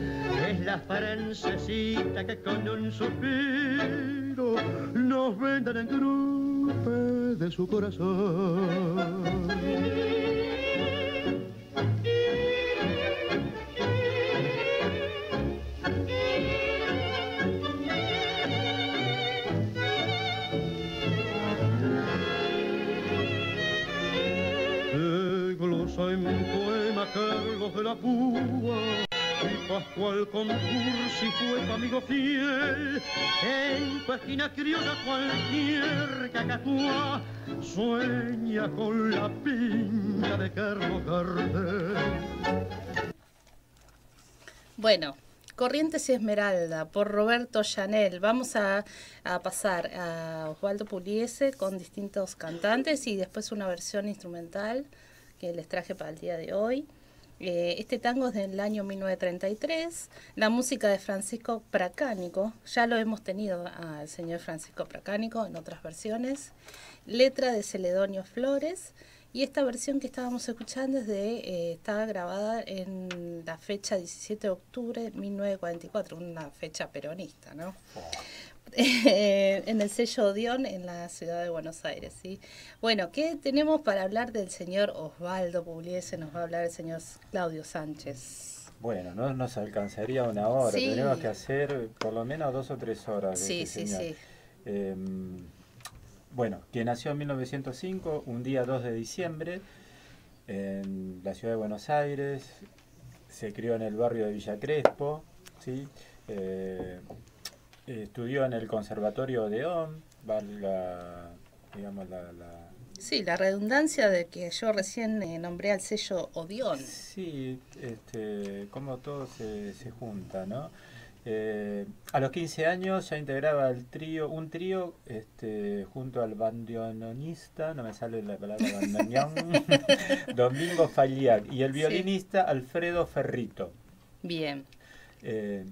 es la francesita que con un suspiro nos venden en grupo de su corazón. En poema Carlos de la Púa. Y Pascual Concursi fue amigo fiel. En tu esquina criolla cualquier cacatúa sueña con la piña de Carlos Gardel. Bueno, Corrientes y Esmeralda por Roberto Chanel. Vamos a, a pasar a Osvaldo Puliese con distintos cantantes y después una versión instrumental que les traje para el día de hoy. Eh, este tango es del año 1933, la música de Francisco Pracánico, ya lo hemos tenido al señor Francisco Pracánico en otras versiones, letra de Celedonio Flores. Y esta versión que estábamos escuchando es de, eh, está grabada en la fecha 17 de octubre de 1944, una fecha peronista, ¿no? En el sello Odeón en la ciudad de Buenos Aires. ¿sí? Bueno, ¿qué tenemos para hablar del señor Osvaldo Pugliese? Nos va a hablar el señor Claudio Sánchez. Bueno, no nos alcanzaría una hora, Sí. tenemos que hacer por lo menos dos o tres horas. Sí, este sí, señor. sí. Eh, bueno, quien nació en 1905, un día 2 de diciembre, en la ciudad de Buenos Aires, se crió en el barrio de Villa Crespo, ¿sí? Eh, estudió en el Conservatorio Odeón, valga, digamos, la, la- Sí, la redundancia de que yo recién eh, nombré al sello Odeón. Sí, este, como todo se, se junta, ¿no? Eh, a los 15 años ya integraba el trío, un trío este, junto al bandoneonista, no me sale la palabra bandoneón, Domingo Falliac, y el Sí. violinista Alfredo Ferrito. Bien, Eh,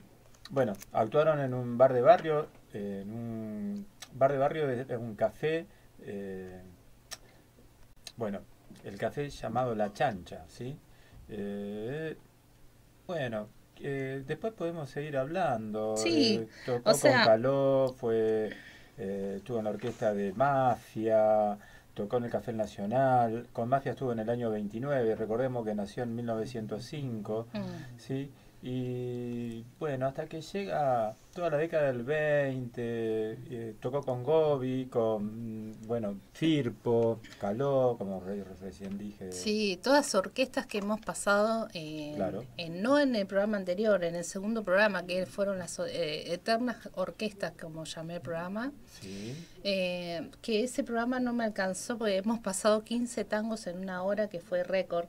bueno, actuaron en un bar de barrio, eh, en un bar de barrio, es un café, eh, bueno, el café llamado La Chancha, ¿sí? Eh, bueno, eh, después podemos seguir hablando. Sí, eh, tocó o sea- con Caló, fue, estuvo en la orquesta de Mafia, tocó en el Café Nacional, con Mafia estuvo en el año 29, recordemos que nació en 1905. Mm. ¿sí? Y bueno, hasta que llega toda la década del 20, eh, tocó con Gobi, con, mm, bueno, Firpo, Caló, como re- recién dije. Sí, todas orquestas que hemos pasado, en- Claro. en- no en el programa anterior, en el segundo programa, que fueron las eh, eternas orquestas, como llamé el programa, Sí, eh, que ese programa no me alcanzó porque hemos pasado 15 tangos en una hora, que fue récord.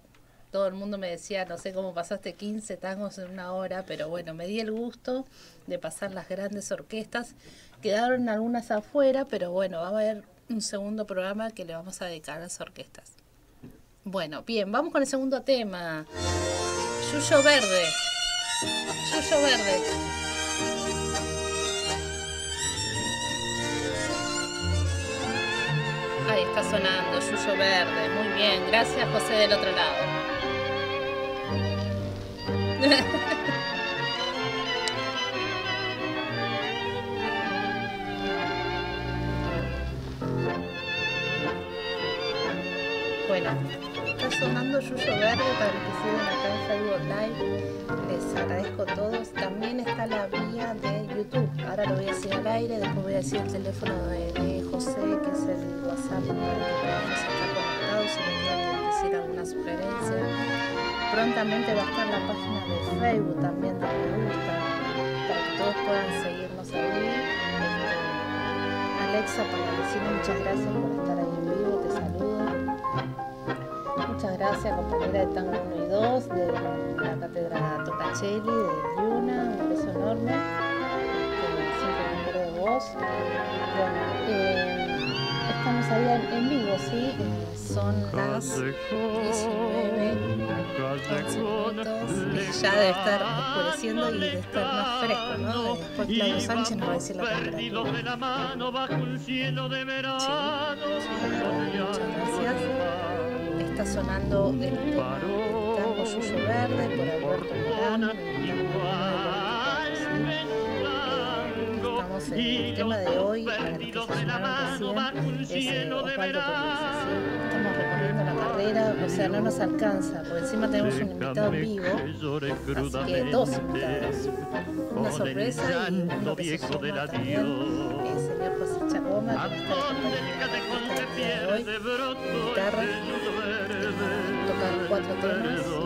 Todo el mundo me decía, no sé cómo pasaste 15 tangos en una hora, pero bueno, me di el gusto de pasar las grandes orquestas. Quedaron algunas afuera, pero bueno, va a haber un segundo programa que le vamos a dedicar a las orquestas. Bueno, bien, vamos con el segundo tema. Yuyo Verde. Yuyo Verde. Ahí está sonando Yuyo Verde. Muy bien, gracias José del otro lado. Bueno, está sonando Yuyo Verde para los que siguen acá en Facebook Live. Les agradezco a todos. También está la vía de YouTube. Ahora lo voy a decir al aire, después voy a decir el teléfono de, José, que es el WhatsApp para que podamos estar conectados y me quieran decir alguna sugerencia. Prontamente va a estar la página de Facebook también de Me Gusta, para que todos puedan seguirnos ahí. Este, Alexa, decirle muchas gracias por estar ahí en vivo, te saludo. Muchas gracias, compañera de Tango 1 y 2, de la cátedra Tocacheli, de Yuna, un beso enorme, que siempre me de vos. Bueno, eh, estamos ahí en vivo, ¿sí? Son las 19, 11 minutos, eh, ya debe estar oscureciendo y debe estar más fresco, ¿no? Después Claudio Sánchez nos va a decir la temperatura. de la mano bajo un cielo de verano. Muchas gracias. Está sonando el Tango Yuyo Verde por Alberto Morán. Estamos en el tema de hoy, para los que se llamaron recién, es eh, Osvaldo Pugliese, carrera, o sea, no nos alcanza, por encima tenemos un invitado vivo, así que dos invitados. Una sorpresa y uno que se suma también, el señor José Chacoma, que acompañando en de hoy, guitarra, tocar cuatro temas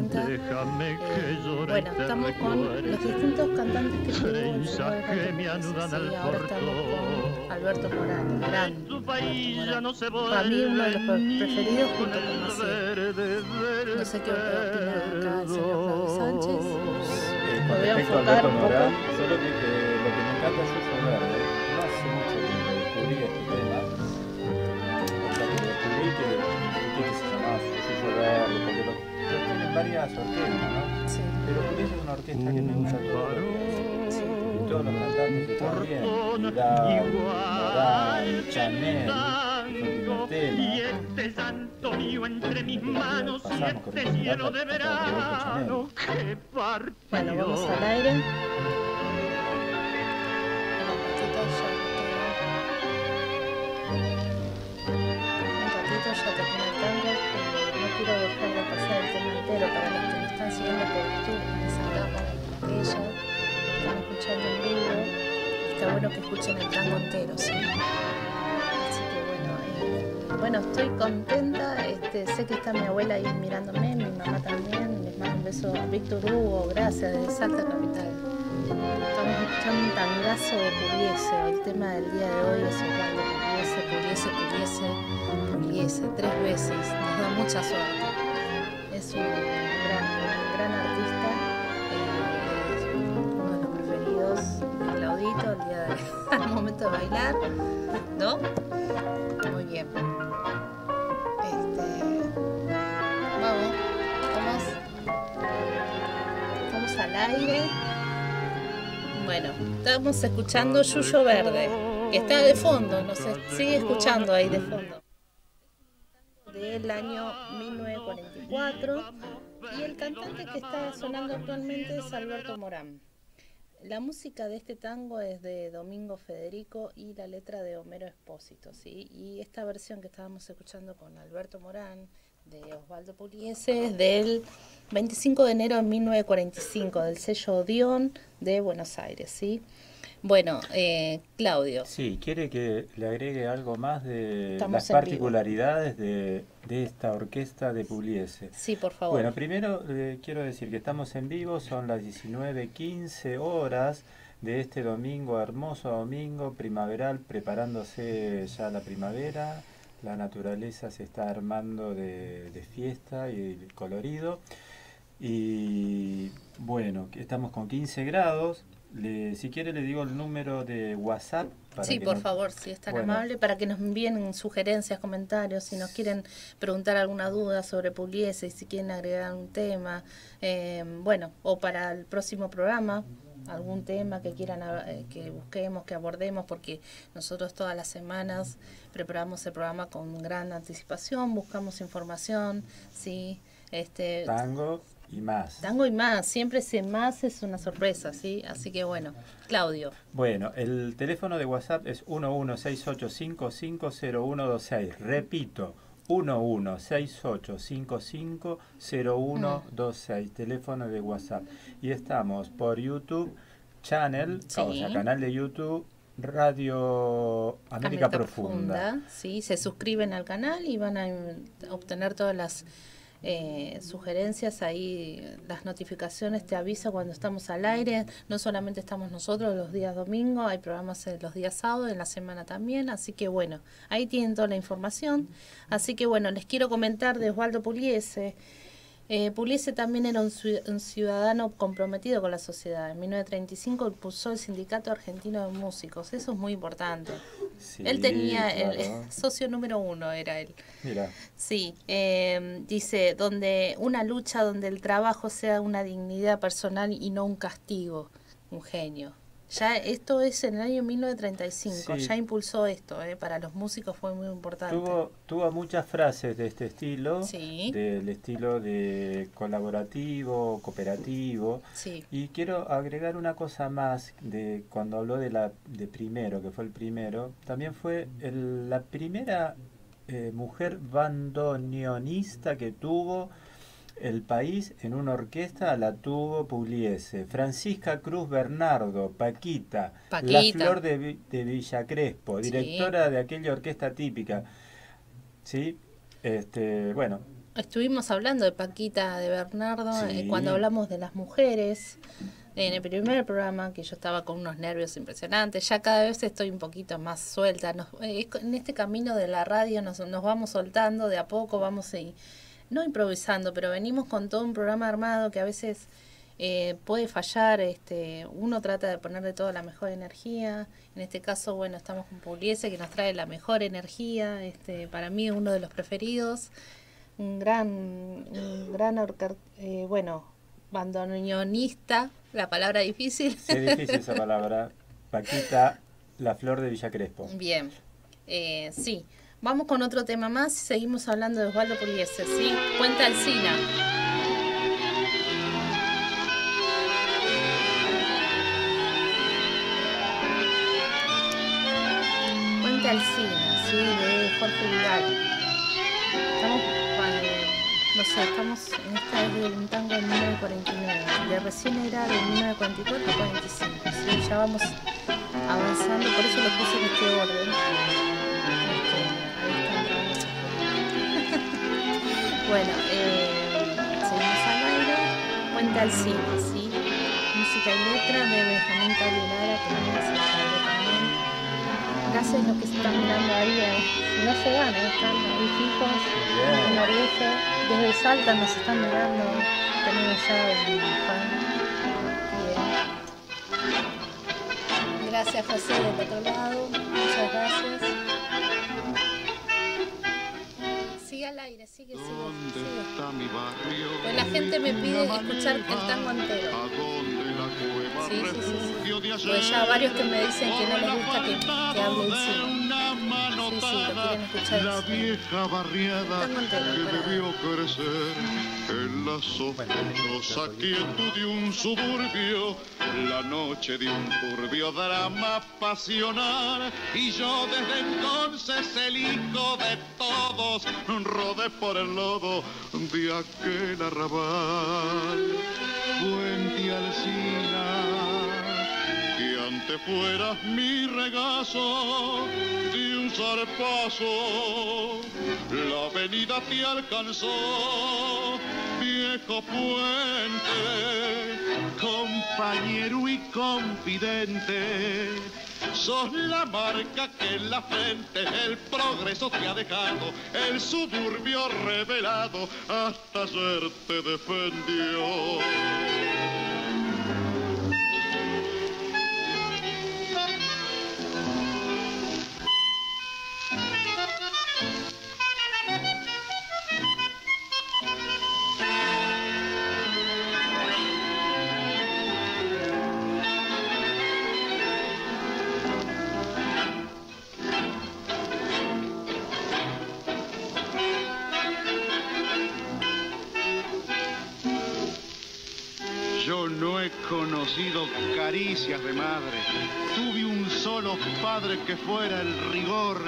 Déjame eh, que llore bueno, estamos con los distintos cantantes que tuvo sí, ahora estamos con Alberto Morales, Para mí uno de los preferidos junto con No sé qué opina acá el señor Sánchez. Eh, Podría enfocar un poco. Solo que, lo que me encanta es varias orquestas, ¿no? Sí, Pero Pugliese es una orquesta que me gusta días. sí. Y todos los cantantes que igual Morán, que Chanel, y este santo mío entre mis manos y este el cielo de verano que partió Bueno, vamos al aire. En un ratito ya Un ratito ya termina el tango. Quiero dejar de pasar el tema entero para los que me están siguiendo por YouTube. Les hablamos de ella. Están escuchando en vivo. Está bueno que escuchen el tango entero, ¿sí? Así que bueno, eh, bueno, estoy contenta. Este, sé que está mi abuela ahí mirándome, mi mamá también. Les mando un beso a Víctor Hugo, gracias, de Salta Capital. Estamos escuchando un tangazo de Pugliese. El tema del día de hoy es Osvaldo Pugliese, Pugliese, Pugliese, tres veces. Nos da mucha suerte. Es un gran, gran artista. eh, uno de los preferidos de Claudito día al momento de bailar. ¿No? Muy bien. Este, vamos, vamos. Estamos al aire. Bueno, estamos escuchando Yuyo Verde, está de fondo, nos sigue escuchando ahí de fondo. Del año 1944 y el cantante que está sonando actualmente es Alberto Morán. La música de este tango es de Domingo Federico y la letra de Homero Espósito, ¿sí? Y esta versión que estábamos escuchando con Alberto Morán de Osvaldo Pugliese es del 25 de enero de 1945 del sello Odeón de Buenos Aires, ¿sí? Bueno, eh, Claudio, Sí, quiere que le agregue algo más de Estamos las particularidades de, de esta orquesta de Pugliese. sí, por favor. Bueno, primero eh, quiero decir que estamos en vivo, son las 19.15 horas de este domingo, hermoso domingo primaveral, preparándose ya la primavera, la naturaleza se está armando de, de fiesta y de colorido. Y bueno, estamos con 15 grados. Le- si quiere le digo el número de WhatsApp. para Sí, por nos- favor, si es tan Bueno. amable, para que nos envíen sugerencias, comentarios, si nos quieren preguntar alguna duda sobre Pugliese, si quieren agregar un tema, eh, bueno, o para el próximo programa, algún tema que quieran eh, que busquemos, que abordemos, porque nosotros todas las semanas preparamos el programa con gran anticipación, buscamos información, sí, este Tango y más. tango y más, siempre ese más es una sorpresa, sí, así que bueno, Claudio. Bueno, el teléfono de WhatsApp es 1168550126. Repito, 1168550126. Teléfono de WhatsApp. Y estamos por YouTube, Channel, Sí. o sea, canal de YouTube, Radio América, Profunda. Sí, se suscriben al canal y van a obtener todas las eh, sugerencias ahí, las notificaciones te avisa cuando estamos al aire. No solamente estamos nosotros los días domingo, hay programas eh, los días sábados, en la semana también. Así que bueno, ahí tienen toda la información. Así que bueno, les quiero comentar de Osvaldo Pugliese. Eh, Pugliese también era un, ciu- un ciudadano comprometido con la sociedad. En 1935 impulsó el Sindicato Argentino de Músicos. Eso es muy importante. Sí, él tenía el socio número uno, era él. Mira, Sí, eh, dice, donde una lucha donde el trabajo sea una dignidad personal y no un castigo. Un genio. Ya esto es en el año 1935, Sí. ya impulsó esto, eh, para los músicos fue muy importante. tuvo, tuvo muchas frases de este estilo, Sí. del estilo de colaborativo, cooperativo. Sí, Y quiero agregar una cosa más de cuando habló de la de primero, que fue el primero, también fue el- la primera eh, mujer bandoneonista que tuvo el país en una orquesta, la tuvo Pugliese. Francisca Cruz Bernardo, Paquita, la Paquita. Flor de, de Villa Crespo, Sí. directora de aquella orquesta típica. ¿Sí? Este, bueno, estuvimos hablando de Paquita, de Bernardo, Sí. eh, cuando hablamos de las mujeres. En el primer programa, que yo estaba con unos nervios impresionantes, ya cada vez estoy un poquito más suelta. Nos- eh, en este camino de la radio nos, nos vamos soltando de a poco, vamos eh, no improvisando, pero venimos con todo un programa armado que a veces eh, puede fallar. Este, uno trata de ponerle toda la mejor energía. En este caso, bueno, estamos con Pugliese que nos trae la mejor energía. Este, para mí es uno de los preferidos. Un gran, un gran eh, bueno, bandoneonista, la palabra difícil. Qué difícil esa palabra. Paquita, la flor de Villa Crespo. Bien, eh, sí. Vamos con otro tema más y seguimos hablando de Osvaldo Pugliese, ¿sí? Cuenta Alcina. Alcina, ¿sí? De Jorge Vidal. Estamos, no sé, estamos en esta es de un tango de 1949. De recién era de 1944 a 45. ¿sí? Ya vamos avanzando, por eso lo puse en este orden. Bueno, eh, seguimos al aire. Cuenta el cine, ¿sí? Música y letra de Benjamín Cabiolara, que también es alcalde también. Gracias a los que se están mirando ahí, eh, no se van, eh, están ahí fijos, en Orieje, desde Salta nos están mirando, tenemos ya un fan. Gracias José del otro lado, muchas gracias. Sigue al aire, sigue, sigue, ¿Dónde sigue. Pues la gente me pide escuchar el tango entero. ¿A dónde la cueva Sí, sí, sí, sí. Pues ya varios que me dicen que no les gusta que, que hable. Una Sí, La vieja barriada que pero- debió crecer en la sospechosa quietud de un suburbio, la noche de un turbio drama pasional. Y yo desde entonces el hijo de todos rodé por el lodo de aquel arrabal. Puente Alcina antes fueras mi regazo de un zarpazo. La avenida te alcanzó, viejo puente, compañero y confidente. Sos la marca que en la frente el progreso te ha dejado, el suburbio revelado hasta ayer te defendió. He conocido caricias de madre. Tuve un solo padre que fuera el rigor.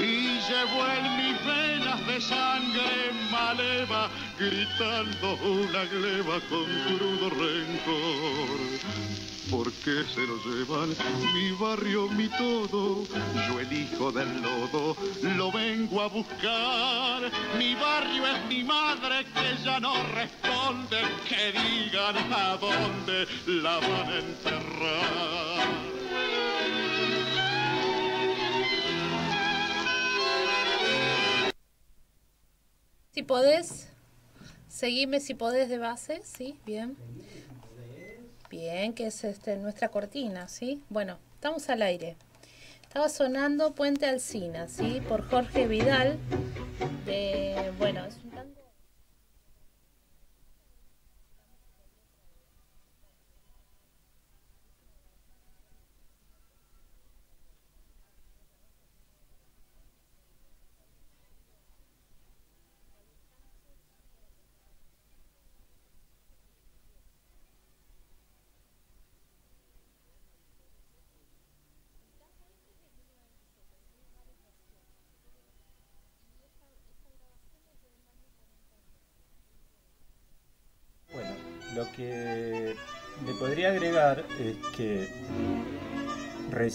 Y llevó en mis venas de sangre maleva, gritando una gleba con crudo rencor. ¿Por qué se lo llevan? Mi barrio, mi todo. Yo el hijo del lodo lo vengo a buscar. Mi barrio es mi madre que ya no responde. Que digan a dónde la van a enterrar. Si podés, seguime si podés de base, ¿sí? Bien. Bien, que es este, nuestra cortina, ¿sí? Bueno, estamos al aire. Estaba sonando Puente Alcina, ¿sí? Por Jorge Vidal. De, bueno, es un.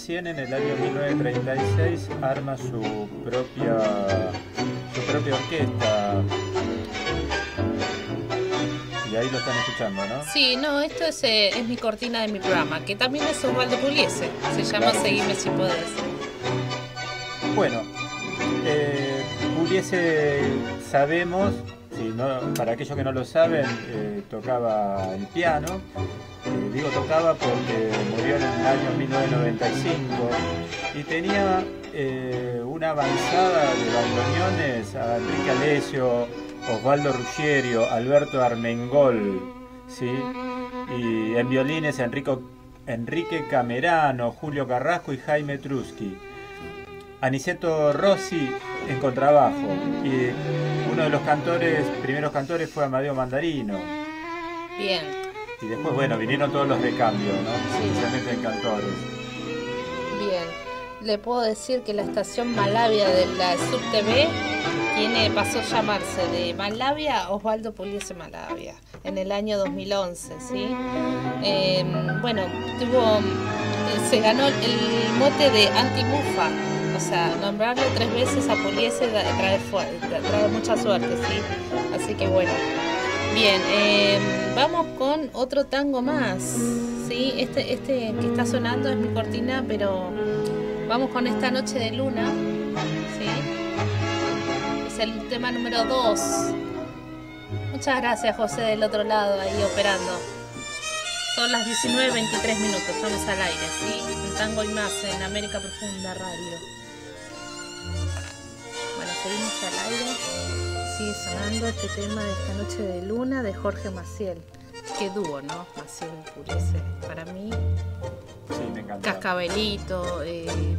Recién en el año 1936 arma su propia, su propia orquesta y ahí lo están escuchando, ¿no? Sí, no, esto es, eh, es mi cortina de mi programa, que también es Osvaldo Pugliese. Se llama Claro. Seguime si podés. Bueno, eh, Pugliese sabemos, si no, para aquellos que no lo saben, eh, tocaba el piano. Digo tocaba porque murió en el año 1995 y tenía eh, una avanzada de bandoneones a Enrique Alessio, Osvaldo Ruggiero, Alberto Armengol, ¿sí? y en violines Enrico- Enrique Camerano, Julio Carrasco y Jaime Truschi. Aniceto Rossi en contrabajo y uno de los cantores, primeros cantores fue Amadeo Mandarino Bien, y después bueno vinieron todos los recambios, ¿no? Sí. especialmente en cantores. bien. Le puedo decir que la estación Malavia de la SubTV tiene, pasó a llamarse de Malavia Osvaldo Pugliese Malavia en el año 2011, ¿sí? Eh, bueno, tuvo, se ganó el mote de anti-bufa, o sea, nombrarlo tres veces a Pugliese da- trae, trae mucha suerte, ¿sí? Así que bueno. Bien, eh, vamos con otro tango más, ¿sí? Este, este que está sonando es mi cortina, pero vamos con esta noche de luna, ¿sí? Es el tema número 2. Muchas gracias, José, del otro lado, ahí operando. Son las 19.23 minutos, estamos al aire, ¿sí? En Tango y más en América Profunda Radio. Bueno, seguimos al aire. Sigue sonando este tema de esta noche de luna de Jorge Maciel. Qué dúo, ¿no? Maciel Pugliese. Para mí, Sí, me encantó. Cascabelito, eh,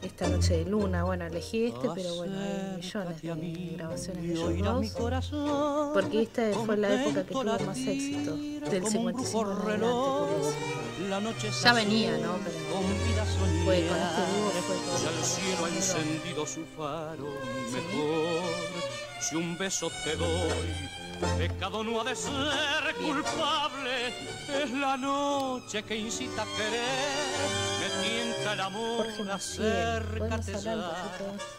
esta noche de luna. Bueno, elegí este, pero bueno, hay millones de grabaciones de ellos dos. Porque esta fue la época que tuvo más éxito, del 55 en adelante. Ya venía, ¿no? Pero fue con este dúo fue todo. Ya el cielo ha encendido su faro mejor. Si un beso te doy, pecado no ha de ser culpable. Es la noche que incita a querer, me tienta el amor, Jorge acércate ya.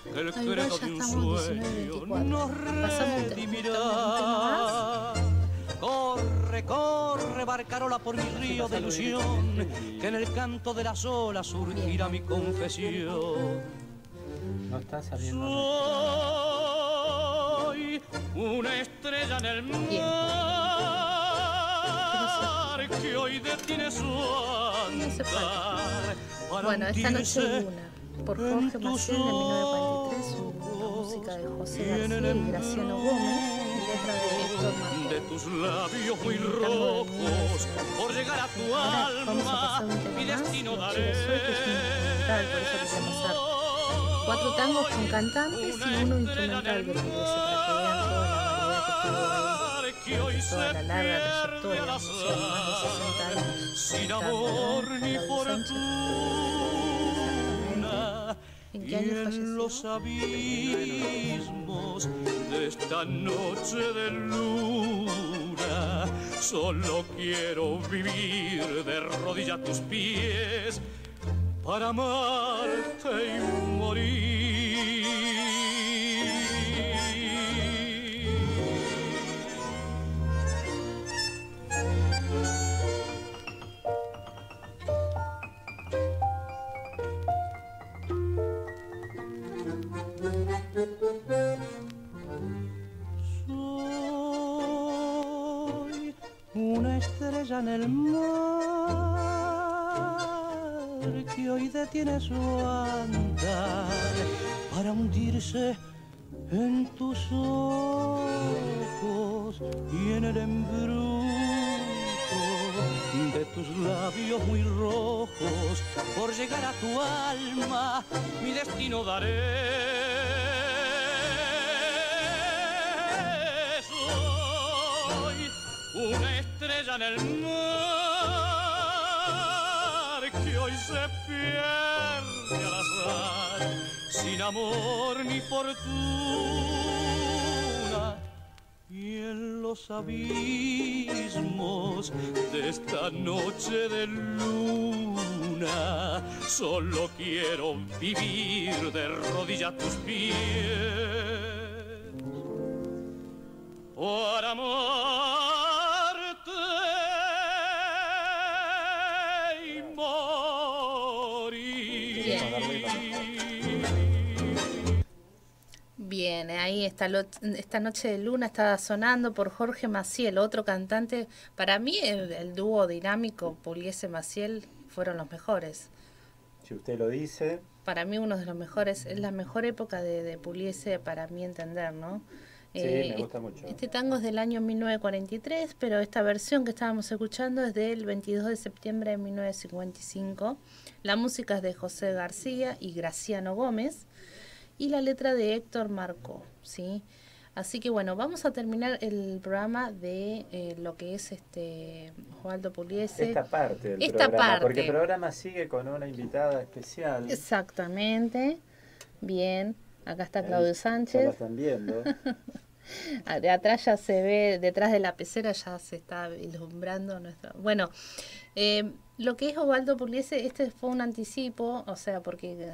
Que el credo de un sueño 19:24. nos redimirá. Corre, corre, barcarola por mi río de ilusión, que en el canto de las olas surgirá mi confesión. No está saliendo. Soy una estrella en el mar que hoy detiene su andar. Bueno, esta noche luna, por Jorge Maciel de 1943, una música de José García y Graciano Gómez, de tus labios muy rojos, por llegar a tu alma, mi destino daré. Cuatro tangos con cantantes y uno instrumental de Pugliese, para que vean toda la variedad que tuvo ahí, toda la larga trayectoria al musical, más de 60 años. sin amor ni fortuna. ¿En Y qué año en falleció? los abismos de esta noche de luna, solo quiero vivir de rodillas a tus pies para amarte y morir. Soy una estrella en el mar que hoy detiene su andar para hundirse en tus ojos y en el embrujo de tus labios muy rojos. Por llegar a tu alma mi destino daré. Soy una estrella en el mar se pierde al azar sin amor ni fortuna. Y en los abismos de esta noche de luna solo quiero vivir de rodillas tus pies. Para amarte Bien, ahí esta, lo- esta noche de luna estaba sonando por Jorge Maciel, otro cantante. Para mí el, el dúo dinámico Puliese Maciel fueron los mejores. Si usted lo dice, Para mí uno de los mejores, es la mejor época de, de Puliese para mi entender, ¿no? Sí, Eh, me gusta mucho. Este tango es del año 1943, pero esta versión que estábamos escuchando es del 22 de septiembre de 1955. La música es de José García y Graciano Gómez y la letra de Héctor Marcó, ¿sí? Así que bueno, vamos a terminar el programa de eh, lo que es este Osvaldo Puliese. esta parte del Esta programa, porque el parte. programa sigue con una invitada especial. Exactamente. Bien. Acá está Ahí, Claudio Ya Sánchez. están viendo. De atrás ya se ve, detrás de la pecera ya se está vislumbrando nuestra... Bueno, eh, lo que es Osvaldo Pugliese, este fue un anticipo, o sea, porque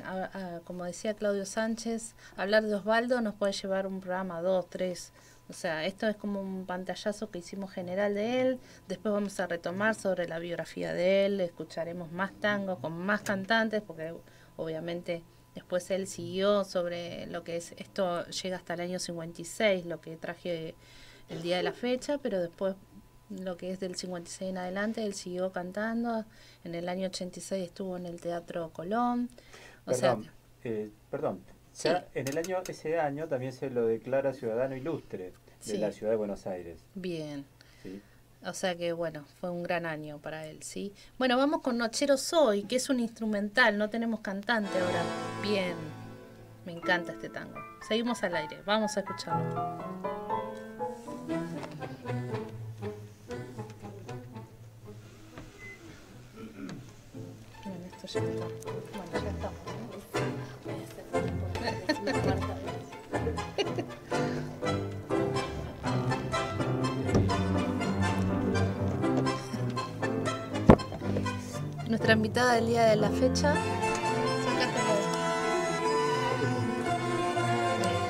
como decía Claudio Sánchez, hablar de Osvaldo nos puede llevar un programa, dos, tres. O sea, esto es como un pantallazo que hicimos general de él. Después vamos a retomar sobre la biografía de él, escucharemos más tango con más cantantes, porque obviamente después él siguió sobre lo que es, esto llega hasta el año 56, lo que traje el día de la fecha, pero después lo que es del 56 en adelante, él siguió cantando. En el año 86 estuvo en el Teatro Colón. O sea, Perdón, eh, perdón. Sí. En el año, ese año también se lo declara ciudadano ilustre de Sí. la ciudad de Buenos Aires. bien. ¿sí? O sea que bueno, fue un gran año para él, ¿sí? Bueno, vamos con Nochero Soy, que es un instrumental, no tenemos cantante ahora. Bien, me encanta este tango. Seguimos al aire, vamos a escucharlo. Ya está. Bueno, ya. Nuestra invitada del día de la fecha.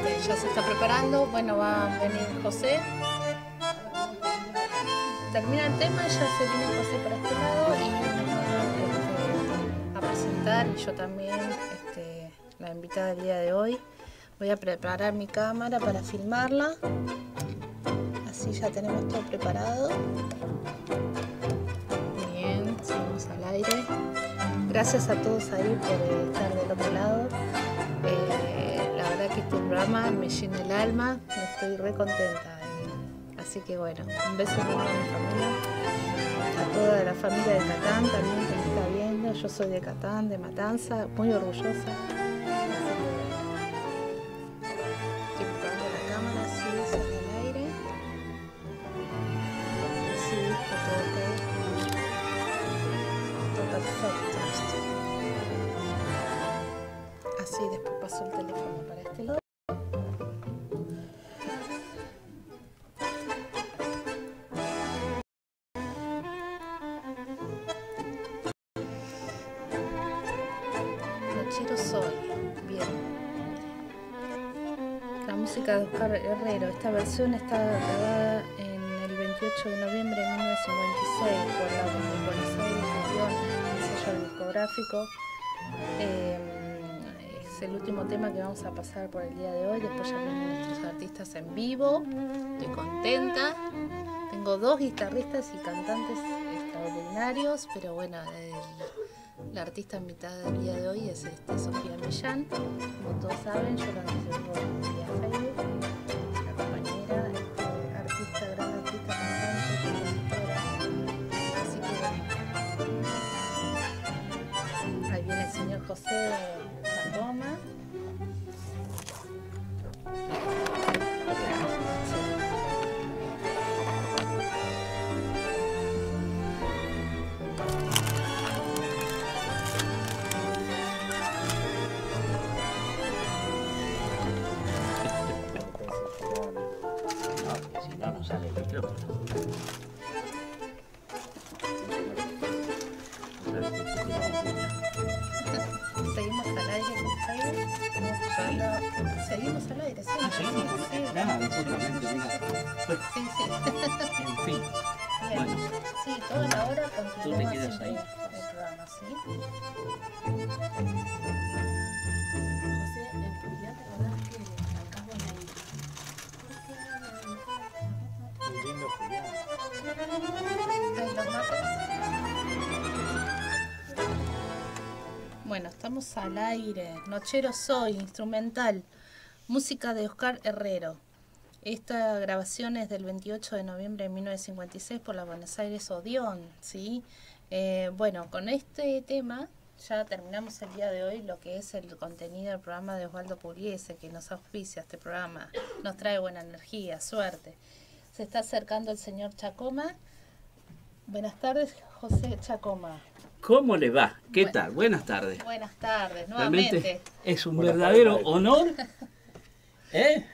Este, ya se está preparando. Bueno, va a venir José. Termina el tema ya se viene José para este lado y Y yo también, este, la invitada del día de hoy. Voy a preparar mi cámara para filmarla. Así ya tenemos todo preparado. Bien, seguimos al aire. Gracias a todos ahí por estar del otro lado. Eh, la verdad que este programa me llena el alma, estoy re contenta. Así que bueno, un beso a mi familia, a toda la familia de Catán también Yo soy de Catán, de Matanza, muy orgullosa. Versión está grabada en el 28 de noviembre de 1956 por la Buenos el sello discográfico. Eh, es el último tema que vamos a pasar por el día de hoy. Después ya vienen nuestros artistas en vivo. Estoy contenta. Tengo dos guitarristas y cantantes extraordinarios, pero bueno, la artista invitada del día de hoy es este, Sofía Millán. Como todos saben, yo la sigo vía Facebook. Al aire. Nochero soy, instrumental. Música de Oscar Herrero. Esta grabación es del 28 de noviembre de 1956 por la Buenos Aires Odeón, ¿sí? Eh, bueno, con este tema ya terminamos el día de hoy lo que es el contenido del programa de Osvaldo Pugliese, que nos auspicia este programa, nos trae buena energía, suerte. Se está acercando el señor Chacoma. Buenas tardes, José Chacoma. ¿Cómo le va? ¿Qué Bueno. tal? Buenas tardes. Buenas tardes, Realmente nuevamente. es un Buenas verdadero tardes, honor. ¿Eh?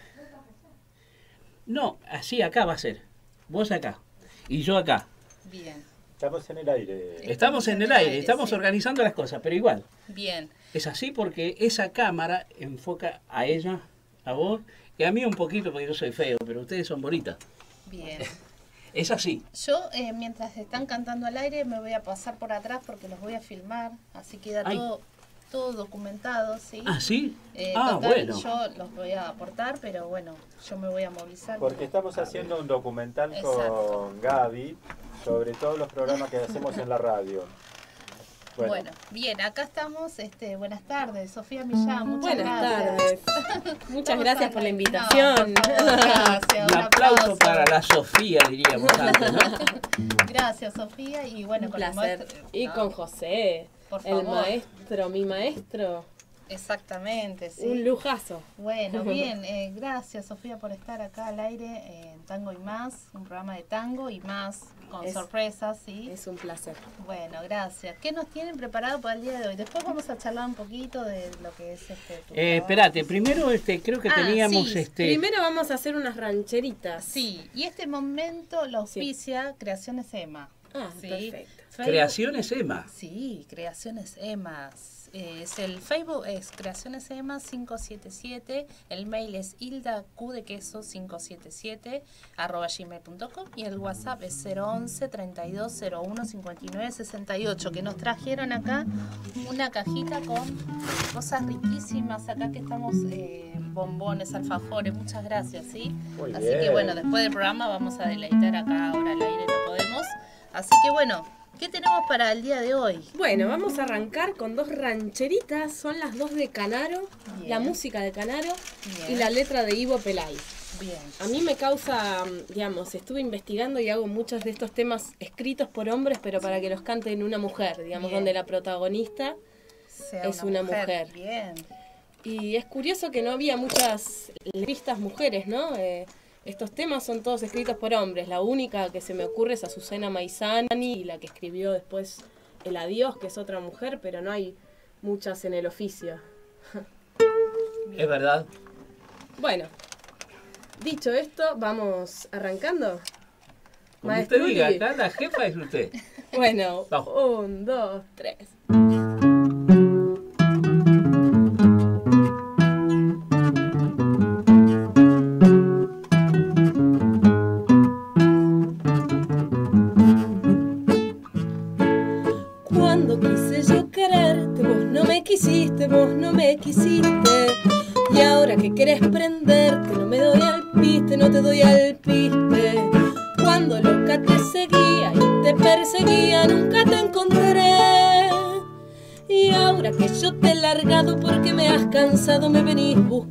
No, así acá va a ser. Vos acá y yo acá. Bien, Estamos en el aire. Estamos en el aire, estamos sí. organizando las cosas, pero igual. bien. Es así porque esa cámara enfoca a ella, a vos, y a mí un poquito porque yo soy feo, pero ustedes son bonitas. Bien. Es así. Yo, eh, mientras están cantando al aire, me voy a pasar por atrás porque los voy a filmar. Así queda Ay. todo, todo documentado, ¿sí? ¿Ah, sí? Eh, ah, total, bueno. Yo los voy a aportar, pero bueno, yo me voy a movilizar. Porque estamos haciendo un documental Exacto. con Gaby sobre todos los programas que hacemos en la radio. Bueno, Bueno, bien, acá estamos. Este, buenas tardes, Sofía Millán. Muchas Buenas gracias. tardes. Muchas gracias por la invitación. No, por favor, gracias. Un aplauso para la Sofía, diríamos antes, ¿no? Gracias, Sofía. Y bueno, Un con el placer. maestro- Y no, con José, Por el favor. maestro, mi maestro. Exactamente, sí. Un lujazo. Bueno, bien, eh, gracias Sofía por estar acá al aire en Tango y Más, un programa de tango y más con Es- sorpresas, ¿sí? Es un placer. Bueno, gracias. ¿Qué nos tienen preparado para el día de hoy? Después vamos a charlar un poquito de lo que es este... tu Eh, espérate, primero este, creo que Ah, teníamos sí, este. Primero vamos a hacer unas rancheritas. Sí, y este momento lo auspicia Creaciones Emma. Ah, ¿sí? perfecto. Creaciones Emma. Sí, Creaciones Emma. Es el Facebook es Creaciones Emma 577, el mail es hilda q de queso 577 arroba gmail.com y el WhatsApp es 011 3201 59 68 que nos trajeron acá una cajita con cosas riquísimas acá que estamos eh, bombones, alfajores, muchas gracias, ¿sí? Muy Así bien. que bueno, después del programa vamos a deleitar acá ahora al aire, no podemos. Así que bueno, ¿qué tenemos para el día de hoy? Bueno, vamos a arrancar con dos rancheritas. Son las dos de Canaro, Bien. la música de Canaro Bien. y la letra de Ivo Pelay. Bien. A mí me causa, mm, digamos, estuve investigando y hago muchos de estos temas escritos por hombres, pero para que los canten una mujer, digamos, Bien. donde la protagonista Sea Es una mujer. Bien. Y es curioso que no había muchas letristas mujeres, ¿no? Eh, estos temas son todos escritos por hombres. La única que se me ocurre es Azucena Maizani y la que escribió después El Adiós, que es otra mujer, pero no hay muchas en el oficio. Es verdad. Bueno, dicho esto, vamos arrancando. Como usted diga, acá la jefa es usted. Bueno, un, dos, tres. southern Lebanese.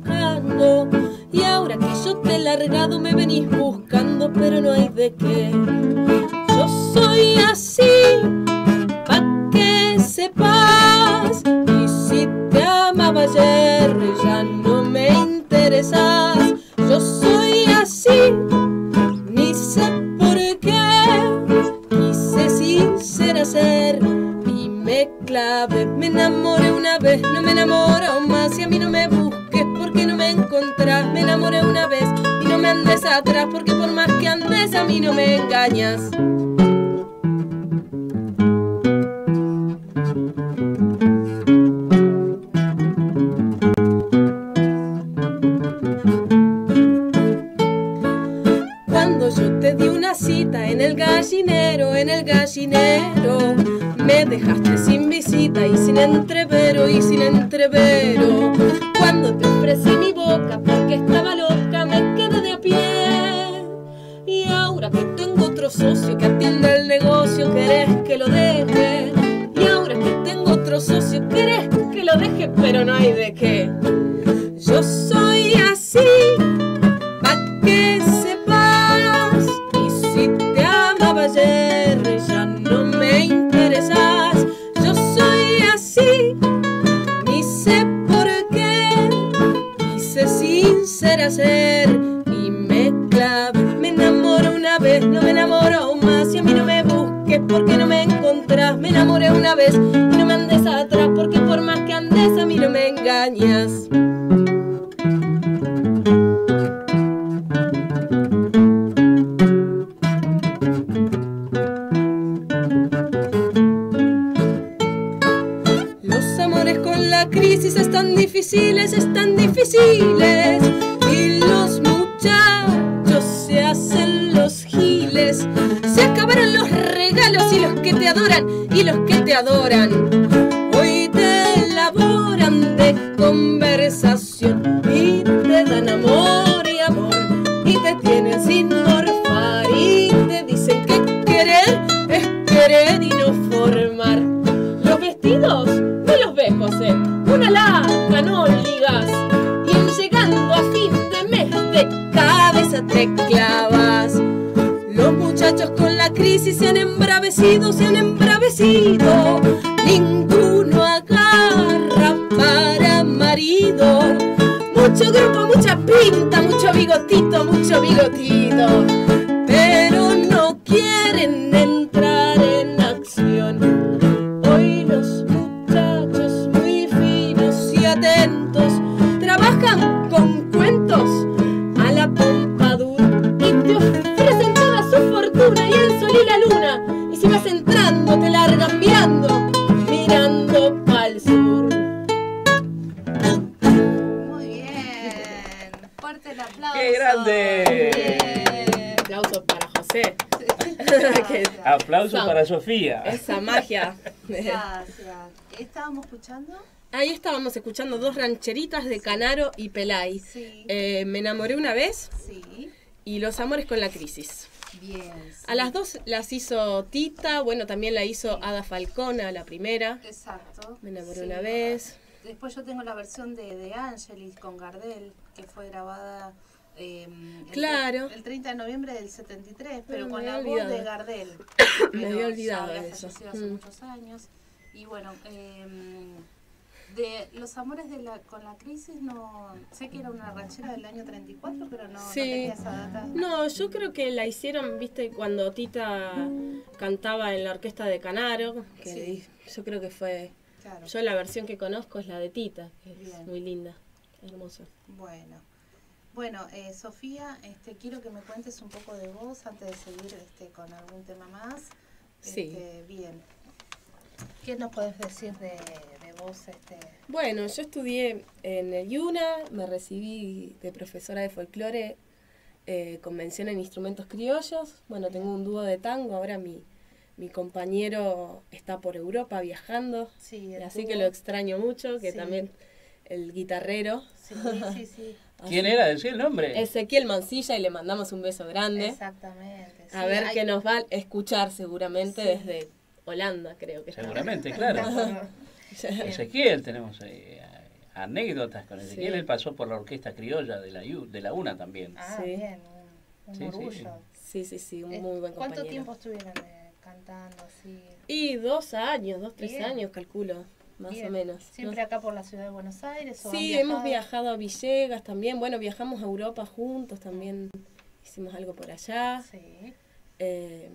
Estábamos escuchando dos rancheritas de Canaro y Pelay. Sí. Eh, me enamoré una vez Sí. y Los Amores con la Crisis. Bien. sí. A las dos las hizo Tita, bueno, también la hizo Ada Falcona, la primera. Exacto. Me enamoré una vez. Después yo tengo la versión de, de Angelis con Gardel, que fue grabada eh, el, Claro. el 30 de noviembre del 73, pero con me la voz de. Gardel. Me había olvidado de eso. hace Mm. muchos años. Y bueno, eh, de Los Amores de la, con la Crisis, no sé que era una ranchera del año 34, pero no, no Sí. tenía esa data. No, yo creo que la hicieron, viste, cuando Tita cantaba en la orquesta de Canaro, que Sí. yo creo que fue... Claro. Yo la versión que conozco es la de Tita, que es muy linda, hermosa. Bueno, bueno eh, Sofía, este, quiero que me cuentes un poco de vos antes de seguir este, con algún tema más. Sí. Este, bien. ¿Qué nos podés decir de, de vos? Este? Bueno, yo estudié en el IUNA, me recibí de profesora de folclore eh, con mención en instrumentos criollos. Bueno, tengo un dúo de tango, ahora mi, mi compañero está por Europa viajando, Sí, así que lo extraño mucho, que Sí. también el guitarrero. Sí, sí, sí. ¿Quién era? Decía el nombre. Ezequiel Mancilla y le mandamos un beso grande. Exactamente. A ver hay- que nos va a escuchar seguramente Sí. desde Holanda, creo que está. Seguramente, claro. Ezequiel, tenemos ahí, eh, anécdotas con Ezequiel. Sí. Él pasó por la orquesta criolla de la, U- de la UNA también. Ah, Sí. bien, un, un Sí, sí. orgullo. Sí, sí, sí, un Eh, muy buen ¿Cuánto compañero. tiempo estuvieron eh, cantando así? Y dos años, dos, tres Bien. años, calculo, más Bien. o menos. ¿Siempre acá por la ciudad de Buenos Aires? o Sí, hemos viajado a Villegas también. Bueno, viajamos a Europa juntos también. Hicimos algo por allá. Sí, Eh,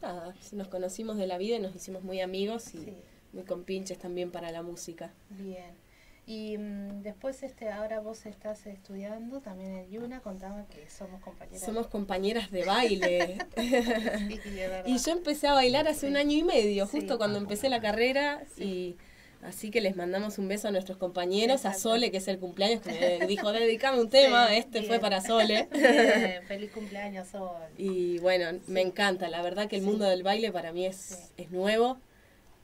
nada, nos conocimos de la vida y nos hicimos muy amigos y muy compinches también para la música. Bien. Y mm, después, este, ahora vos estás estudiando también en Yuna, contame que somos compañeras. Somos compañeras de baile. Sí, de y yo empecé a bailar hace un año y medio, Sí. justo cuando empecé la carrera. Y así que les mandamos un beso a nuestros compañeros, a. Sole, que es el cumpleaños, que me dijo, dedicame un tema, Sí, este bien. fue para Sole. Bien, feliz cumpleaños, Sol. Y bueno, me encanta, la verdad que el Sí. mundo del baile para mí es, es nuevo,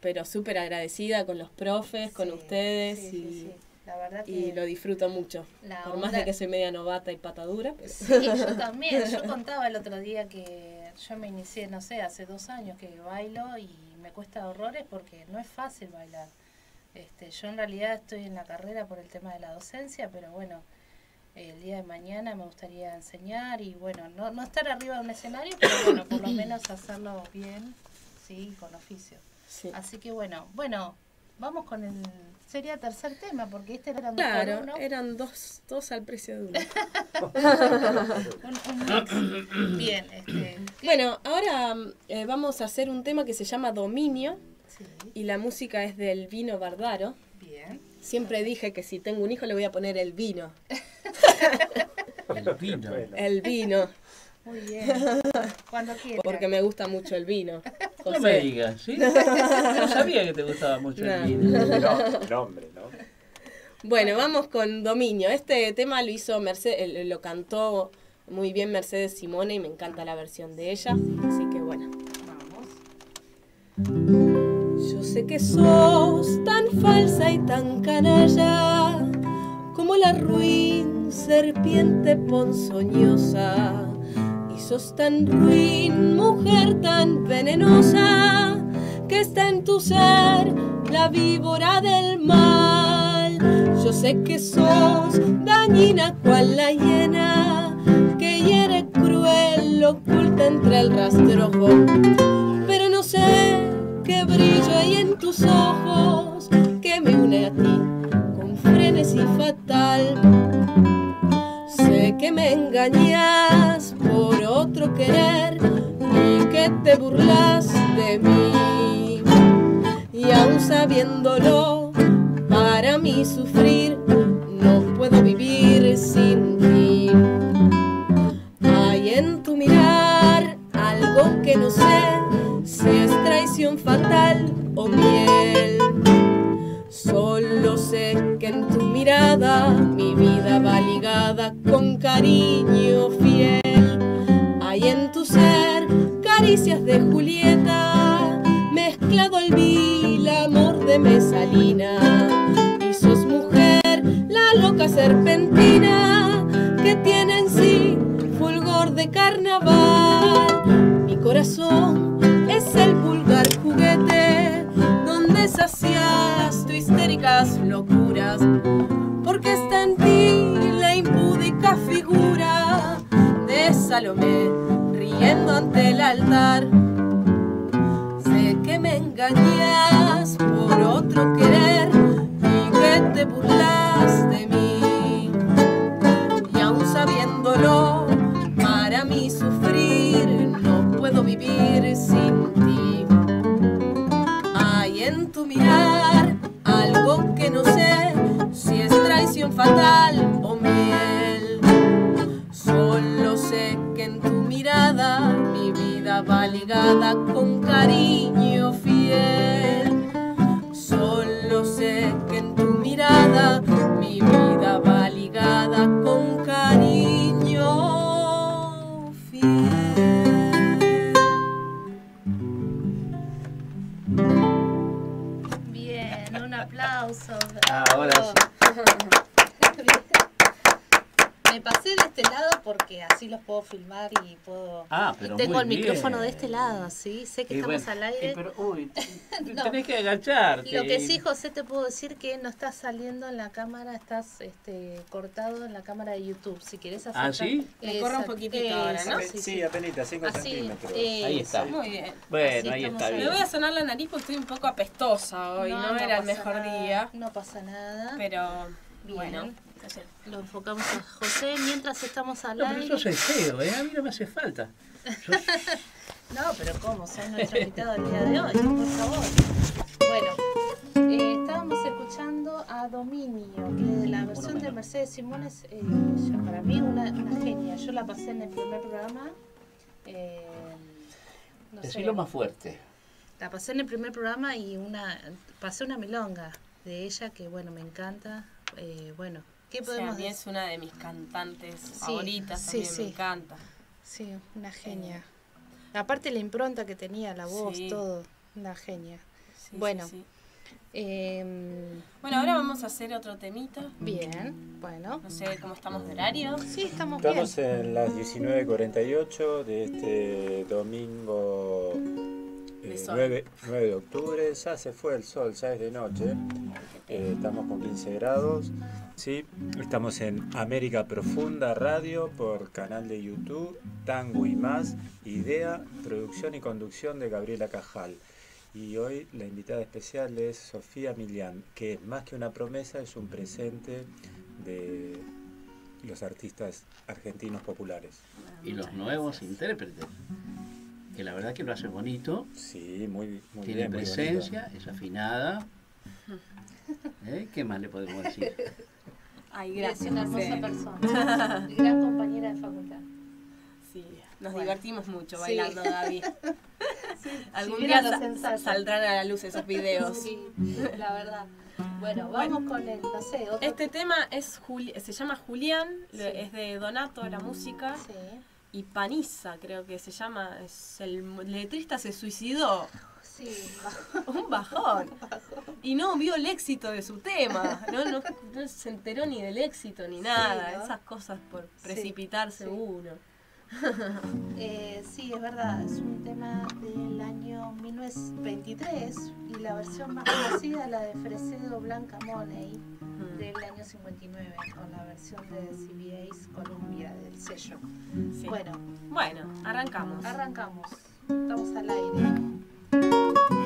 pero súper agradecida con los profes, con ustedes sí, y, sí. La verdad que... y lo disfruto mucho. La Por más de que soy media novata y patadura, pero Sí, yo también. Yo contaba el otro día que yo me inicié, no sé, hace dos años que bailo y me cuesta horrores porque no es fácil bailar. Este, yo en realidad estoy en la carrera por el tema de la docencia, pero bueno, el día de mañana me gustaría enseñar y bueno, no, no estar arriba de un escenario, pero bueno, por lo menos hacerlo bien, sí, con oficio. Sí. Así que bueno, bueno, vamos con el sería tercer tema, porque este era un Claro, uno. eran dos, dos al precio de uno. Un- un mix. Bien, este, ¿qué? Bueno, ahora eh, vamos a hacer un tema que se llama Dominio Sí, y la música es del Vino Bardaro. bien. Siempre dije que si tengo un hijo le voy a poner el vino. El vino. El vino, Muy bien. Cuando quiera. porque me gusta mucho el vino. No me digas, ¿sí? No sabía que te gustaba mucho No. el vino. no, nombre, ¿no? Bueno, vamos con Dominio. Este tema lo hizo Mercedes, lo cantó muy bien Mercedes Simone y me encanta la versión de ella. Así que bueno. Vamos. Yo sé que sos tan falsa y tan canalla como la ruin serpiente ponzoñosa. Sos tan ruin, mujer tan venenosa, que está en tu ser la víbora del mal. Yo sé que sos dañina cual la hiena, que hiere cruel, oculta entre el rastrojo pero no sé qué brillo hay en tus ojos que me une a ti con frenesí fatal. Sé que me engañas por otro querer y que te burlas de mí. Y aún sabiéndolo, para mí sufrir, no puedo vivir sin ti. Hay en tu mirar algo que no sé si es traición fatal o miel. Solo sé que en tu mirada mi vida va ligada con cariño fiel. Hay en tu ser caricias de Julieta, mezclado al vil amor de Mesalina. Y sos mujer, la loca serpentina que tiene en sí fulgor de carnaval. Mi corazón es el vulgar juguete donde sacias tu histéricas locuras. Porque está en ti la impúdica figura de Salomé riendo ante el altar. Sé que me engañas por otro querer y que te burlas de mí. Y aún sabiéndolo, para mí sufrir no puedo vivir sin ti. Hay en tu mirar algo que no sé si es traición fatal vida va ligada filmar y puedo. Ah, y tengo muy el micrófono bien. de este lado, sí. Sé que Y estamos bueno, al aire. eh, pero, uy, No. tenés que agacharte. Lo que sí, José, te puedo decir que no estás saliendo en la cámara, estás este, cortado en la cámara de YouTube. Si quieres hacer. ¿Ah, sí? Me corre un poquitito ahora, ¿no? Sí, Sí, sí. apenas 5 Así, centímetros. Ahí está. Muy bien. Bueno, Así ahí está al Me bien. voy a sonar la nariz porque estoy un poco apestosa hoy, no, era el mejor nada, día, No pasa nada. pero Bien. bueno. Lo enfocamos a José mientras estamos al No, pero aire. yo soy feo, ¿eh? A mí no me hace falta. Yo- No, pero ¿cómo? Son nuestro invitado el día de hoy, por favor. Bueno, eh, estábamos escuchando a Dominio, que la versión de Mercedes Simón es eh, para mí una, una genia. Yo la pasé en el primer programa. eh, no sé, Decilo más fuerte. La pasé en el primer programa y una pasé una milonga de ella que, bueno, me encanta. Eh, bueno, ¿qué O sea, a podemos mí decir? es una de mis cantantes favoritas, sí, también sí. me encanta. Sí, una genia. Aparte la impronta que tenía, la voz, Sí. todo, una genia. Bueno. sí. Em, Bueno, ahora vamos a hacer otro temita. bien, bueno. No sé cómo estamos de horario. Sí, estamos Estamos bien. en las 19.48 de este domingo eh, De sol. 9, 9 de octubre. Ya se fue el sol, ya es de noche. Eh, estamos con 15 grados. Sí, estamos en América Profunda Radio por canal de YouTube, Tango y más, idea, producción y conducción de Gabriela Cajal. Y hoy la invitada especial es Sofía Milián, que es más que una promesa, es un presente de los artistas argentinos populares. Y los nuevos intérpretes, que la verdad que lo hace bonito, Sí, muy, muy tiene bien, muy presencia, es afinada. ¿Eh? ¿Qué más le podemos decir? Ay, Es gracias. una hermosa persona. Gran compañera de facultad. Sí, nos Bueno. divertimos mucho Sí. bailando, David. Algún si día saldrán a la luz esos videos. Sí, la verdad. Bueno, vamos con el, no sé, otro. Este tema es Juli- se llama Julián, Sí. es de Donato la música Sí. Y Paniza creo que se llama, es el letrista se suicidó, Sí, un bajón y no vio el éxito de su tema, no, no, no se enteró ni del éxito ni nada, ¿no? esas cosas por precipitarse sí. uno. Eh, sí, es verdad, es un tema del año 1923 y la versión más conocida la de Fresedo Blanca Money Del año 59 con la versión de CBS Columbia del sello. sí. Bueno, Bueno, arrancamos. arrancamos. Estamos al aire.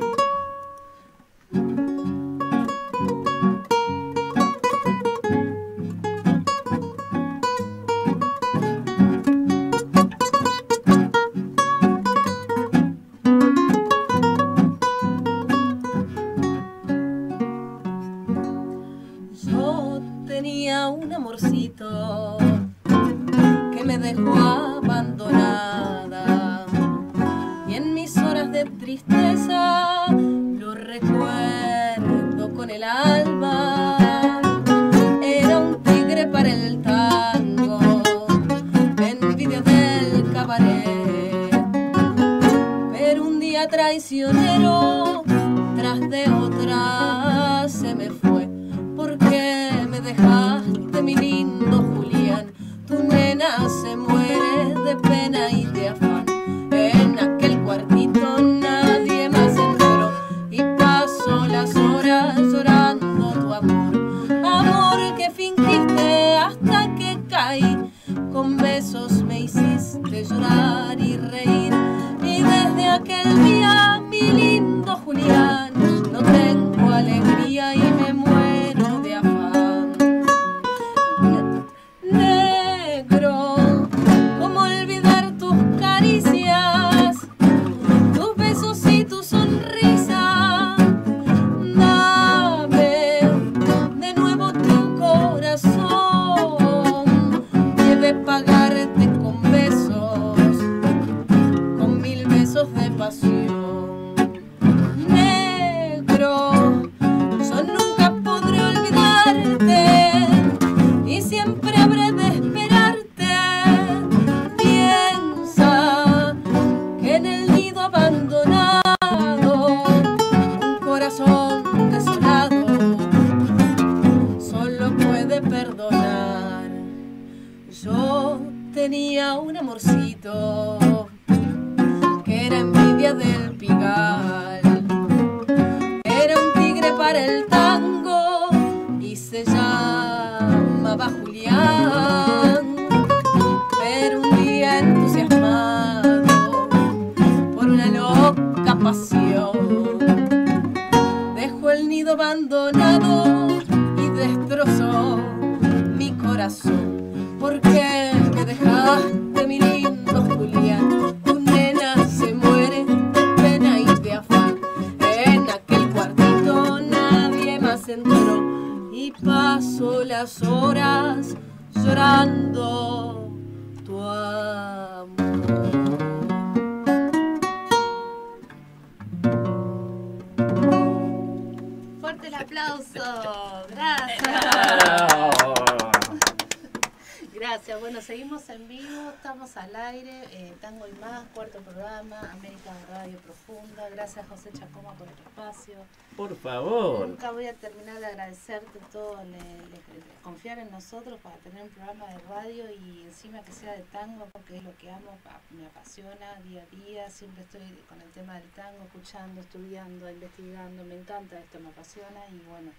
José Chacoma por el espacio. Por favor. Nunca voy a terminar de agradecerte todo, le, le- le- confiar en nosotros para tener un programa de radio y encima que sea de tango, porque es lo que amo, me apasiona día a día, siempre estoy con el tema del tango, escuchando, estudiando, investigando, me encanta esto, me apasiona y bueno,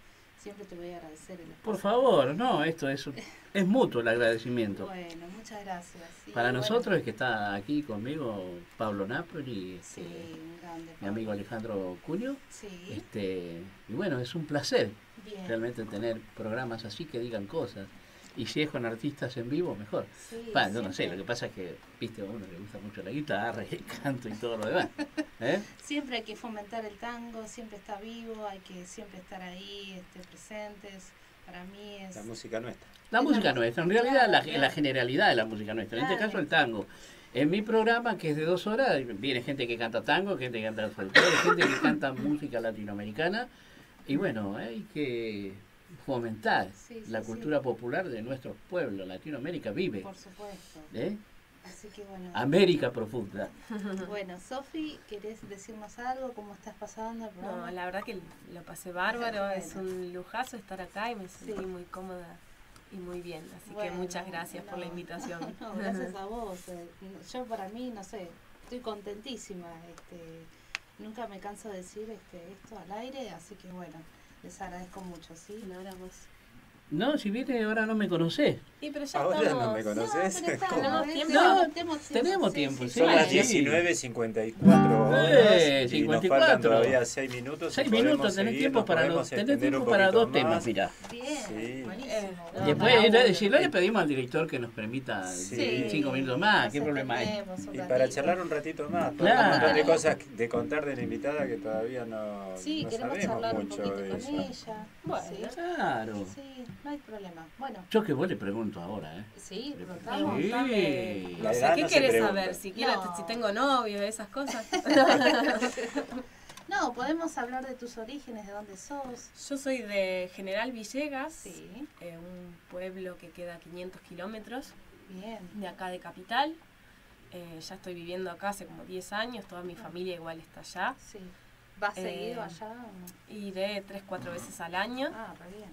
siempre te voy a agradecer el espacio. Por favor, no, esto es, es mutuo el agradecimiento. Bueno, muchas gracias. Sí, Para bueno, nosotros es que está aquí conmigo Pablo Napoli, este, Sí, un grande. mi amigo Alejandro Cuño. Sí, Este, y bueno, es un placer bien. realmente tener programas así que digan cosas. Y si es con artistas en vivo, mejor. Sí, yo no sé, siempre- lo que pasa es que, viste, a uno le gusta mucho la guitarra y el canto y todo lo demás. ¿eh? Siempre hay que fomentar el tango, siempre está vivo, hay que siempre estar ahí, este, presentes. Para mí es... La música nuestra. La Es música la- nuestra, en realidad la, claro. la generalidad de la música nuestra, en este caso el tango. En mi programa, que es de dos horas, viene gente que canta tango, gente que canta folclore, gente que canta música latinoamericana. Y bueno, hay que fomentar Sí, sí, la sí. cultura popular de nuestro pueblo. Latinoamérica vive. Por supuesto. ¿eh? Así que bueno. América profunda. Bueno, Sofi, ¿querés decirnos algo? ¿Cómo estás pasando el programa? No, la verdad que lo pasé bárbaro, es un lujazo estar acá y me sentí Sí. muy cómoda y muy bien. Así Bueno, que muchas gracias por la invitación. No, gracias a vos. eh, Yo para mí, no sé, estoy contentísima. Este, nunca me canso de decir este, esto al aire, así que bueno, les agradezco mucho, ¿sí? Ahora vos. No, si viene ahora no me conocés. Y pero ya Ahora estamos. no me conoces. No, tenemos tiempo, sí. Son las Sí. 19.54 horas Eh, y nos 54. faltan todavía 6 minutos. Seis y podemos minutos, tenés seguir, tiempo nos para, dos, tenés tiempo para dos temas, más. mirá. Bien, Sí. buenísimo. Eh, No, Después, eh, si no le pedimos al director que nos permita Sí. cinco minutos más, ¿qué nos problema hay? Y para charlar un ratito más, Claro. hay un montón de cosas de contar de la invitada que todavía no, Sí, no queremos sabemos charlar un mucho poquito de con eso. ella. Bueno. Sí, Claro. sí, no hay problema. Bueno, Yo que vos le pregunto ahora, ¿eh? sí, preguntamos. Sí. no sé, ¿qué querés saber? Si, quiero- No. si tengo novio, esas cosas. No, podemos hablar de tus orígenes, de dónde sos. Yo soy de General Villegas, Sí, eh, un pueblo que queda a 500 kilómetros bien. de acá de Capital. Eh, ya estoy viviendo acá hace como 10 años, toda mi familia igual está allá. Sí. ¿Vas Eh, seguido allá? o no? Iré 3-4 veces al año. Ah, re bien.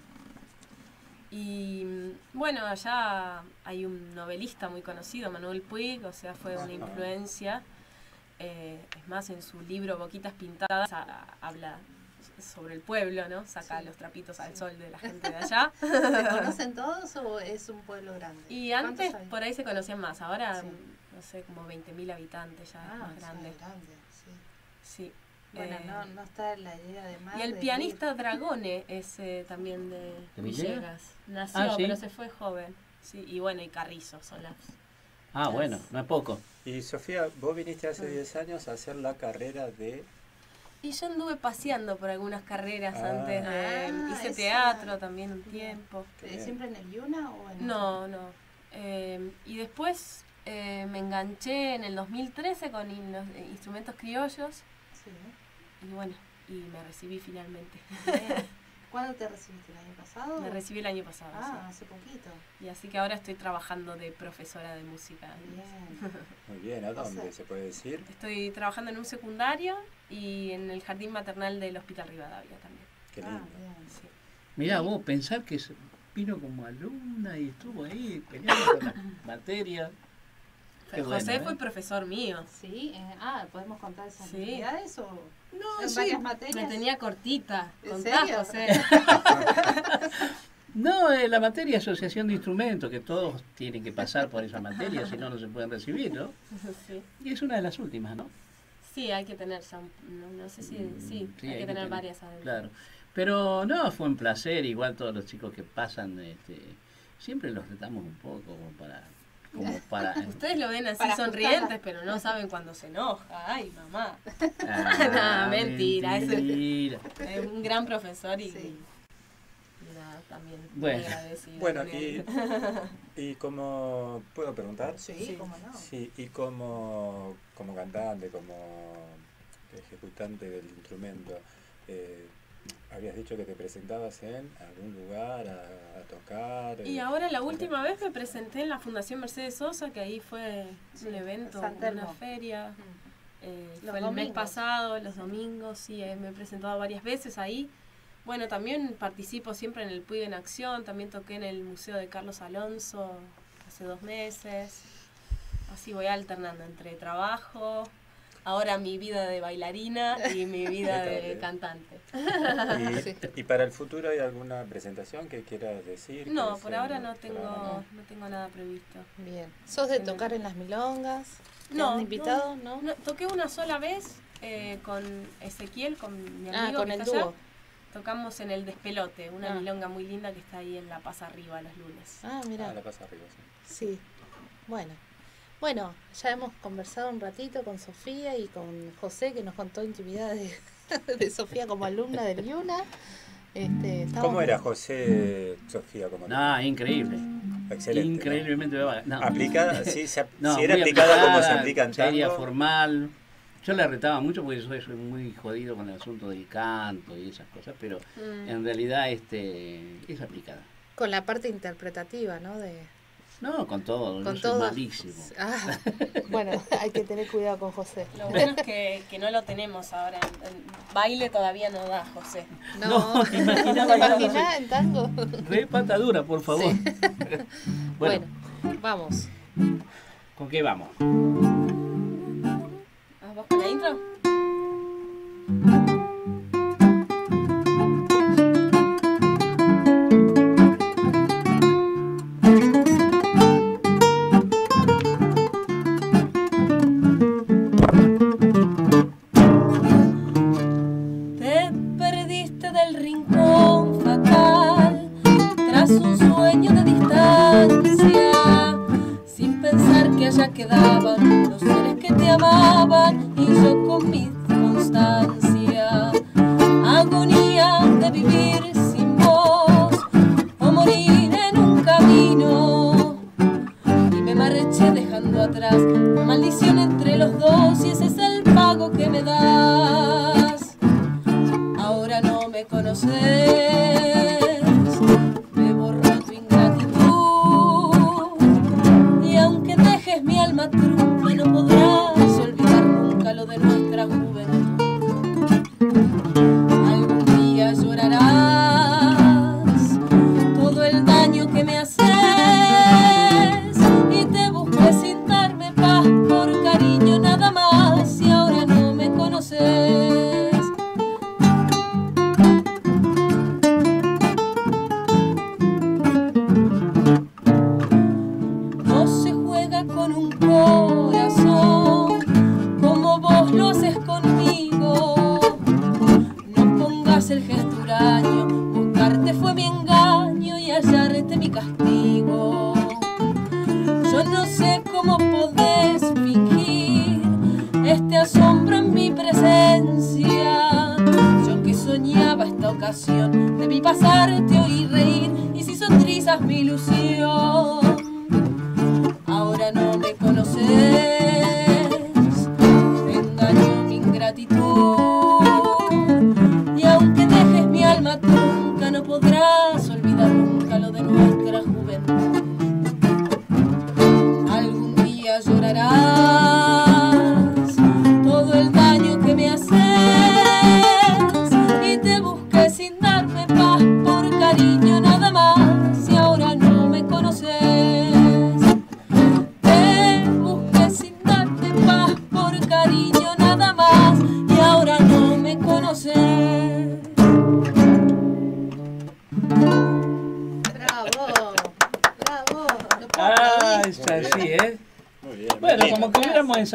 Y mm, bueno, allá hay un novelista muy conocido, Manuel Puig, o sea, fue una influencia. Eh, es más, en su libro Boquitas Pintadas a- habla sobre el pueblo, ¿no? Saca Sí. los trapitos al sol de la gente de allá. ¿Se conocen todos o es un pueblo grande? Y ¿Cuántos antes por ahí se conocían más, ahora Sí. mm, no sé, como 20.000 habitantes ya, Ah, más grande. grande, sí. Bueno, Eh, no, no está la idea de más. Y el de pianista Dragone es eh, también de, ¿De Villegas? Nació, Ah, ¿sí? pero se fue joven. Sí, y bueno, y Carrizo son las... Ah, bueno, no es poco. Y Sofía, vos viniste hace 10 años a hacer la carrera de... Y yo anduve paseando por algunas carreras Ah. antes de... Ah, hice esa. teatro también un tiempo. Qué ¿Eh, bien. ¿Siempre en el Yuna o en No, no. Eh, y después eh, me enganché en el 2013 con in- los eh, instrumentos criollos. Y bueno, y me recibí finalmente. Bien. ¿Cuándo te recibiste? ¿El año pasado? Me recibí el año pasado. Ah, hace poquito. Y así que ahora estoy trabajando de profesora de música. Bien. Muy bien, ¿a O dónde sea- se puede decir? Estoy trabajando en un secundario y en el jardín maternal del Hospital Rivadavia también. Qué Ah, lindo. bien. Sí. Mirá vos, pensar que vino como alumna y estuvo ahí peleando con la materia. Qué José bueno, fue ¿eh? profesor mío. Sí, eh, ah, ¿podemos contar esas Sí. actividades o No, en sí. varias materias? Me tenía cortita. ¿En Contá? José. No, eh, la materia asociación de instrumentos, que todos tienen que pasar por esa materia, si no, no se pueden recibir, ¿no? sí. Y es una de las últimas, ¿no? Sí, hay que tener ya, no, no sé si, Mm, sí, sí, hay, hay que que tener tener, varias adentro. Claro. Pero no, fue un placer, igual todos los chicos que pasan, este, siempre los retamos un poco como para... Como para Ustedes lo ven así Para sonrientes, ajustarla. pero no saben cuando se enoja. Ay, mamá. Ah, No, mentira, eso- mentira. Es un gran profesor y, Sí. nada, también Bueno. Bueno, y, y como... ¿Puedo preguntar? Sí, Sí. cómo no. Sí, y como, como cantante, como ejecutante del instrumento, eh, habías dicho que te presentabas en algún lugar Y ahora la última vez me presenté en la Fundación Mercedes Sosa, que ahí fue Sí, un evento, una feria. Eh, Los fue el mes domingos. pasado, los domingos, sí, eh, me he presentado varias veces ahí. Bueno, también participo siempre en el Puig en Acción, también toqué en el Museo de Carlos Alonso hace dos meses. Así voy alternando entre trabajo, ahora mi vida de bailarina y mi vida de cantante. Y, y para el futuro hay alguna presentación que quieras decir? No, por ahora no tengo, no tengo nada previsto. Bien. ¿Sos de tocar en las milongas? ¿Te No, han invitado? ¿No? No, toqué una sola vez eh, con Ezequiel, con mi amigo Ah, con que el está allá. Tocamos en el Despelote, una Ah. milonga muy linda que está ahí en La Paz Arriba los lunes. Ah, mira. Ah, la pasa arriba, sí. Sí. Bueno. Bueno, ya hemos conversado un ratito con Sofía y con José, que nos contó intimidades de Sofía como alumna del Yuna. Este, ¿Cómo era José Sofía? Como No, increíble. Excelente. ¿no? Increíblemente vaga. No. Aplicada, sí, se, No, si era muy aplicada como se aplicada, aplica en seria, tango. formal. Yo la retaba mucho porque soy, soy muy jodido con el asunto del canto y esas cosas, pero Mm. en realidad este es aplicada. Con la parte interpretativa, ¿no? De, No, con todo, con yo soy todo. malísimo. Ah, bueno, hay que tener cuidado con José. Lo bueno es que, que no lo tenemos ahora. En, en baile todavía no da, José. No, No, ¿te imaginas ¿Te bailar imaginas en tango? Re patadura, por favor. bueno, Bueno, vamos. ¿con qué vamos? ¿Ah, ¿Vos con la intro?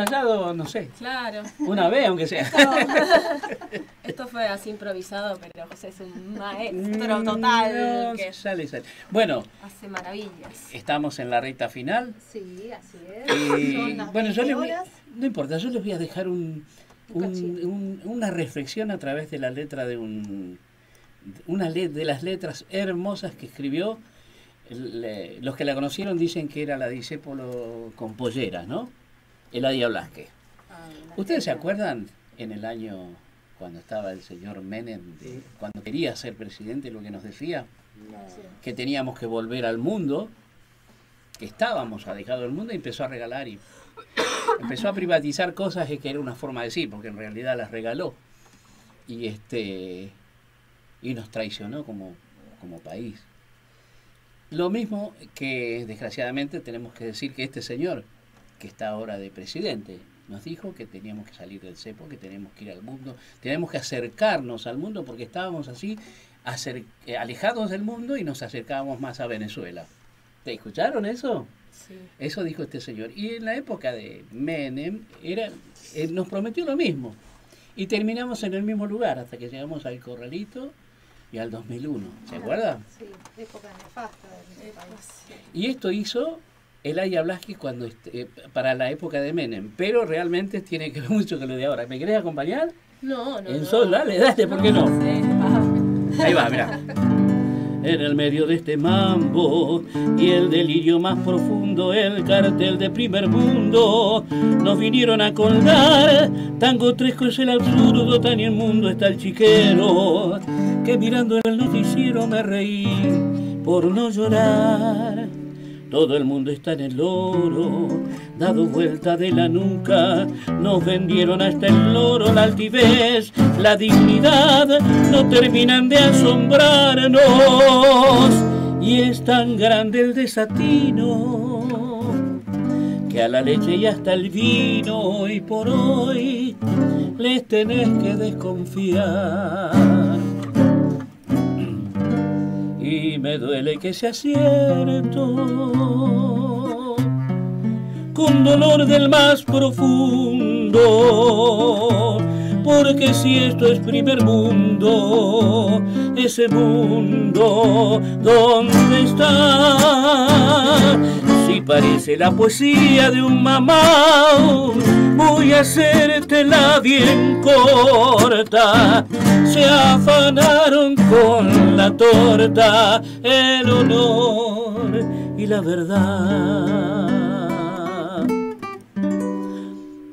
Ensayado, no sé, Claro. una vez aunque sea. Esto fue así improvisado, pero José es un maestro Mm, No, total que sale, sale. Bueno, hace maravillas. estamos en la recta final. Sí, así es. Y, Son las bueno, yo 20 les voy, no importa, yo les voy a dejar un, Un un- cachito. un- una reflexión a través de la letra de un una le- de las letras hermosas que escribió. Los que la conocieron dicen que era la discépolo con polleras, ¿no? Eladia Blasque. ¿Ustedes se acuerdan en el año cuando estaba el señor Menem, de- cuando quería ser presidente, lo que nos decía? No. que teníamos que volver al mundo, que estábamos alejados del mundo y empezó a regalar y empezó a privatizar cosas y que era una forma de decir, porque en realidad las regaló. Y este y nos traicionó como, como país. Lo mismo que desgraciadamente tenemos que decir que este señor, que está ahora de presidente, nos dijo que teníamos que salir del cepo, que teníamos que ir al mundo, teníamos que acercarnos al mundo porque estábamos así acer- eh, alejados del mundo y nos acercábamos más a Venezuela. ¿Te escucharon eso? Sí. Eso dijo este señor. Y en la época de Menem era, eh, nos prometió lo mismo. Y terminamos en el mismo lugar hasta que llegamos al Corralito y al 2001. ¿Se acuerdan? Sí, época nefasta de mi país. Y esto hizo Elaya Blasky cuando est- eh, para la época de Menem. Pero realmente tiene que ver mucho con lo de ahora. ¿Me querés acompañar? No, no. En no. sol, dale, dale, ¿por qué no? Sí, va. Ahí va, mirá. En el medio de este mambo y el delirio más profundo, el cartel de primer mundo, nos vinieron a colgar. Tango tresco es el absurdo, tan inmundo está el chiquero, que mirando el noticiero me reí por no llorar. Todo el mundo está en el oro, dado vuelta de la nuca. Nos vendieron hasta el loro, la altivez, la dignidad, no terminan de asombrarnos. Y es tan grande el desatino que a la leche y hasta el vino hoy por hoy les tenés que desconfiar y me duele que sea cierto, con dolor del más profundo, porque si esto es primer mundo, ese mundo, ¿dónde está? Si parece la poesía de un mamá, voy a hacértela bien corta. Se afanaron con la torta, el honor y la verdad.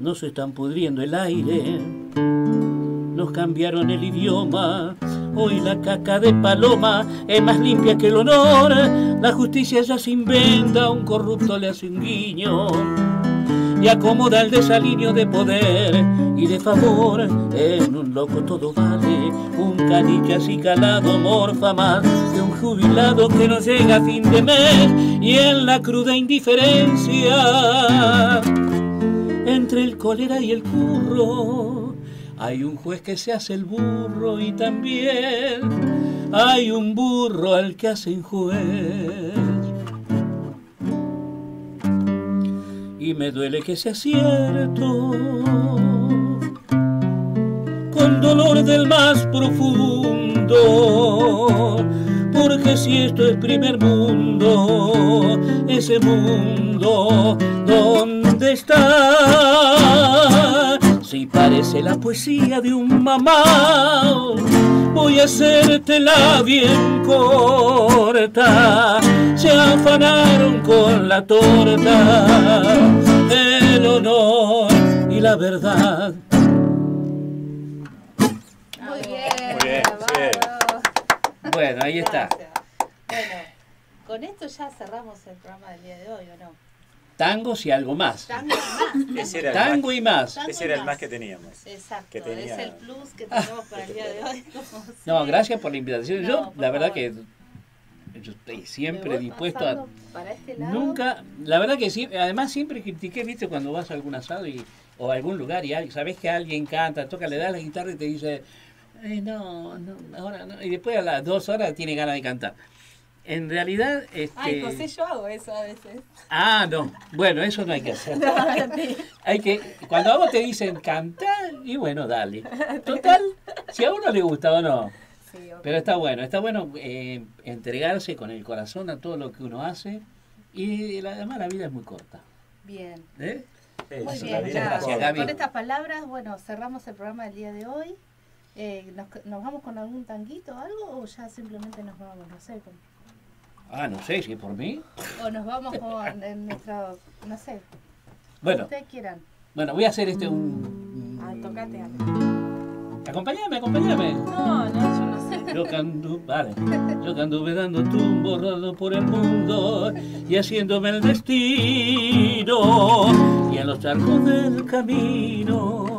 Nos están pudriendo el aire, nos cambiaron el idioma. Hoy la caca de paloma es más limpia que el honor. La justicia ya se inventa, un corrupto le hace un guiño y acomoda el desalineo de poder y de favor. En un loco todo vale, un canilla así calado morfa más que un jubilado que no llega a fin de mes y en la cruda indiferencia entre el cólera y el curro. Hay un juez que se hace el burro y también hay un burro al que hacen juez. Y me duele que sea cierto, con dolor del más profundo, porque si esto es primer mundo, ese mundo, ¿dónde está? Si parece la poesía de un mamá, voy a hacértela bien corta. Se afanaron con la torta, el honor y la verdad. Muy bien. Muy bien. Bueno, ahí está. Gracias. Bueno, con esto ya cerramos el programa del día de hoy, ¿o no? Tangos y algo más. Tango y más. Ese era el Tango más, y más. Tango ese era el más. más que teníamos. Exacto, que tenía- es el plus que tenemos para el día de hoy. como No, gracias por la invitación. No, Yo, la verdad favor. que yo estoy siempre dispuesto a... Para este lado. Nunca, la verdad que sí, además siempre critiqué, viste, cuando vas a algún asado y, o a algún lugar y sabes que alguien canta, toca, le das la guitarra y te dice, "Ay, no, no, ahora no, y después a las dos horas tiene ganas de cantar. En realidad, este... Ay, José, yo hago eso a veces. Ah, no, bueno, eso no hay que hacer. No. Hay que, cuando a vos te dicen cantar, y bueno, dale. Total, si a uno le gusta o no. Sí. Pero está bueno, está bueno eh, entregarse con el corazón a todo lo que uno hace y la- además la vida es muy corta. Bien. ¿eh? Muy Eso, bien, gracias. Gaby. Con estas palabras, bueno, cerramos el programa del día de hoy. Eh, ¿nos, nos vamos con algún tanguito o algo o ya simplemente nos vamos? No sé. con- Ah, no sé si es por mí. o nos vamos con en nuestro, no sé, Bueno, ustedes quieran. bueno, voy a hacer este un... Ah, tocate algo. Acompáñame, acompáñame. No, no, yo no sé. Yo que andu- vale. Yo que anduve dando tumbo, rodando por el mundo y haciéndome el destino. Y en los charcos del camino,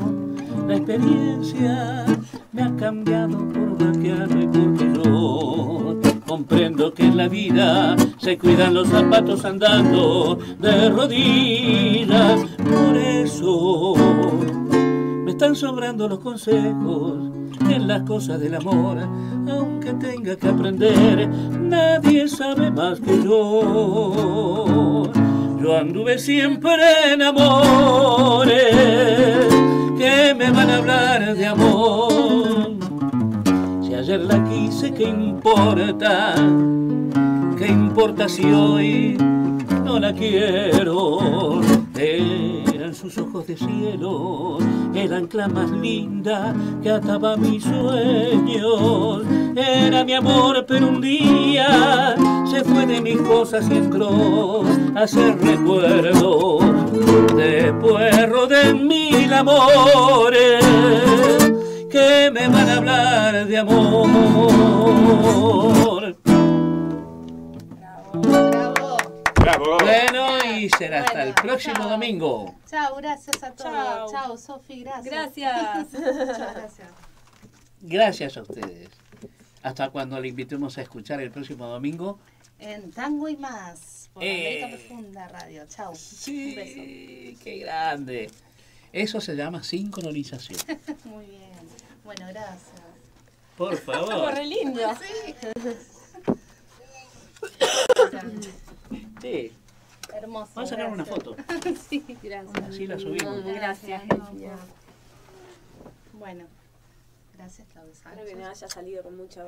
la experiencia me ha cambiado por vaqueano y curtidor. Comprendo que en la vida se cuidan los zapatos andando de rodillas. Por eso están sobrando los consejos en las cosas del amor, aunque tenga que aprender, nadie sabe más que yo. Yo anduve siempre en amores que me van a hablar de amor. La quise, ¿qué importa? ¿Qué importa si hoy no la quiero? Eran sus ojos de cielo, el ancla más linda que ataba mis sueños. Era mi amor, pero un día se fue de mis cosas y entró a ser recuerdo de puerro de mil amores que me van a hablar de amor. Bravo. Bravo. Bueno, y será hasta Bueno, el próximo chao. domingo. Chao, gracias a todos. Chao. Chao, Sofi, gracias. Gracias. Muchas gracias. Gracias a ustedes. Hasta cuando le invitemos a escuchar el próximo domingo. En Tango y más. Por Eh. América Profunda Radio. Chao. Un beso. Sí, qué grande. Eso se llama sincronización. Muy bien. Bueno, gracias. Por Estuvo favor. re lindo. Sí. Hermoso. Vamos a sacar una foto. sí, gracias. Así la subimos. Gracias, no, Bueno, gracias, Claudia Espero que no haya salido con mucha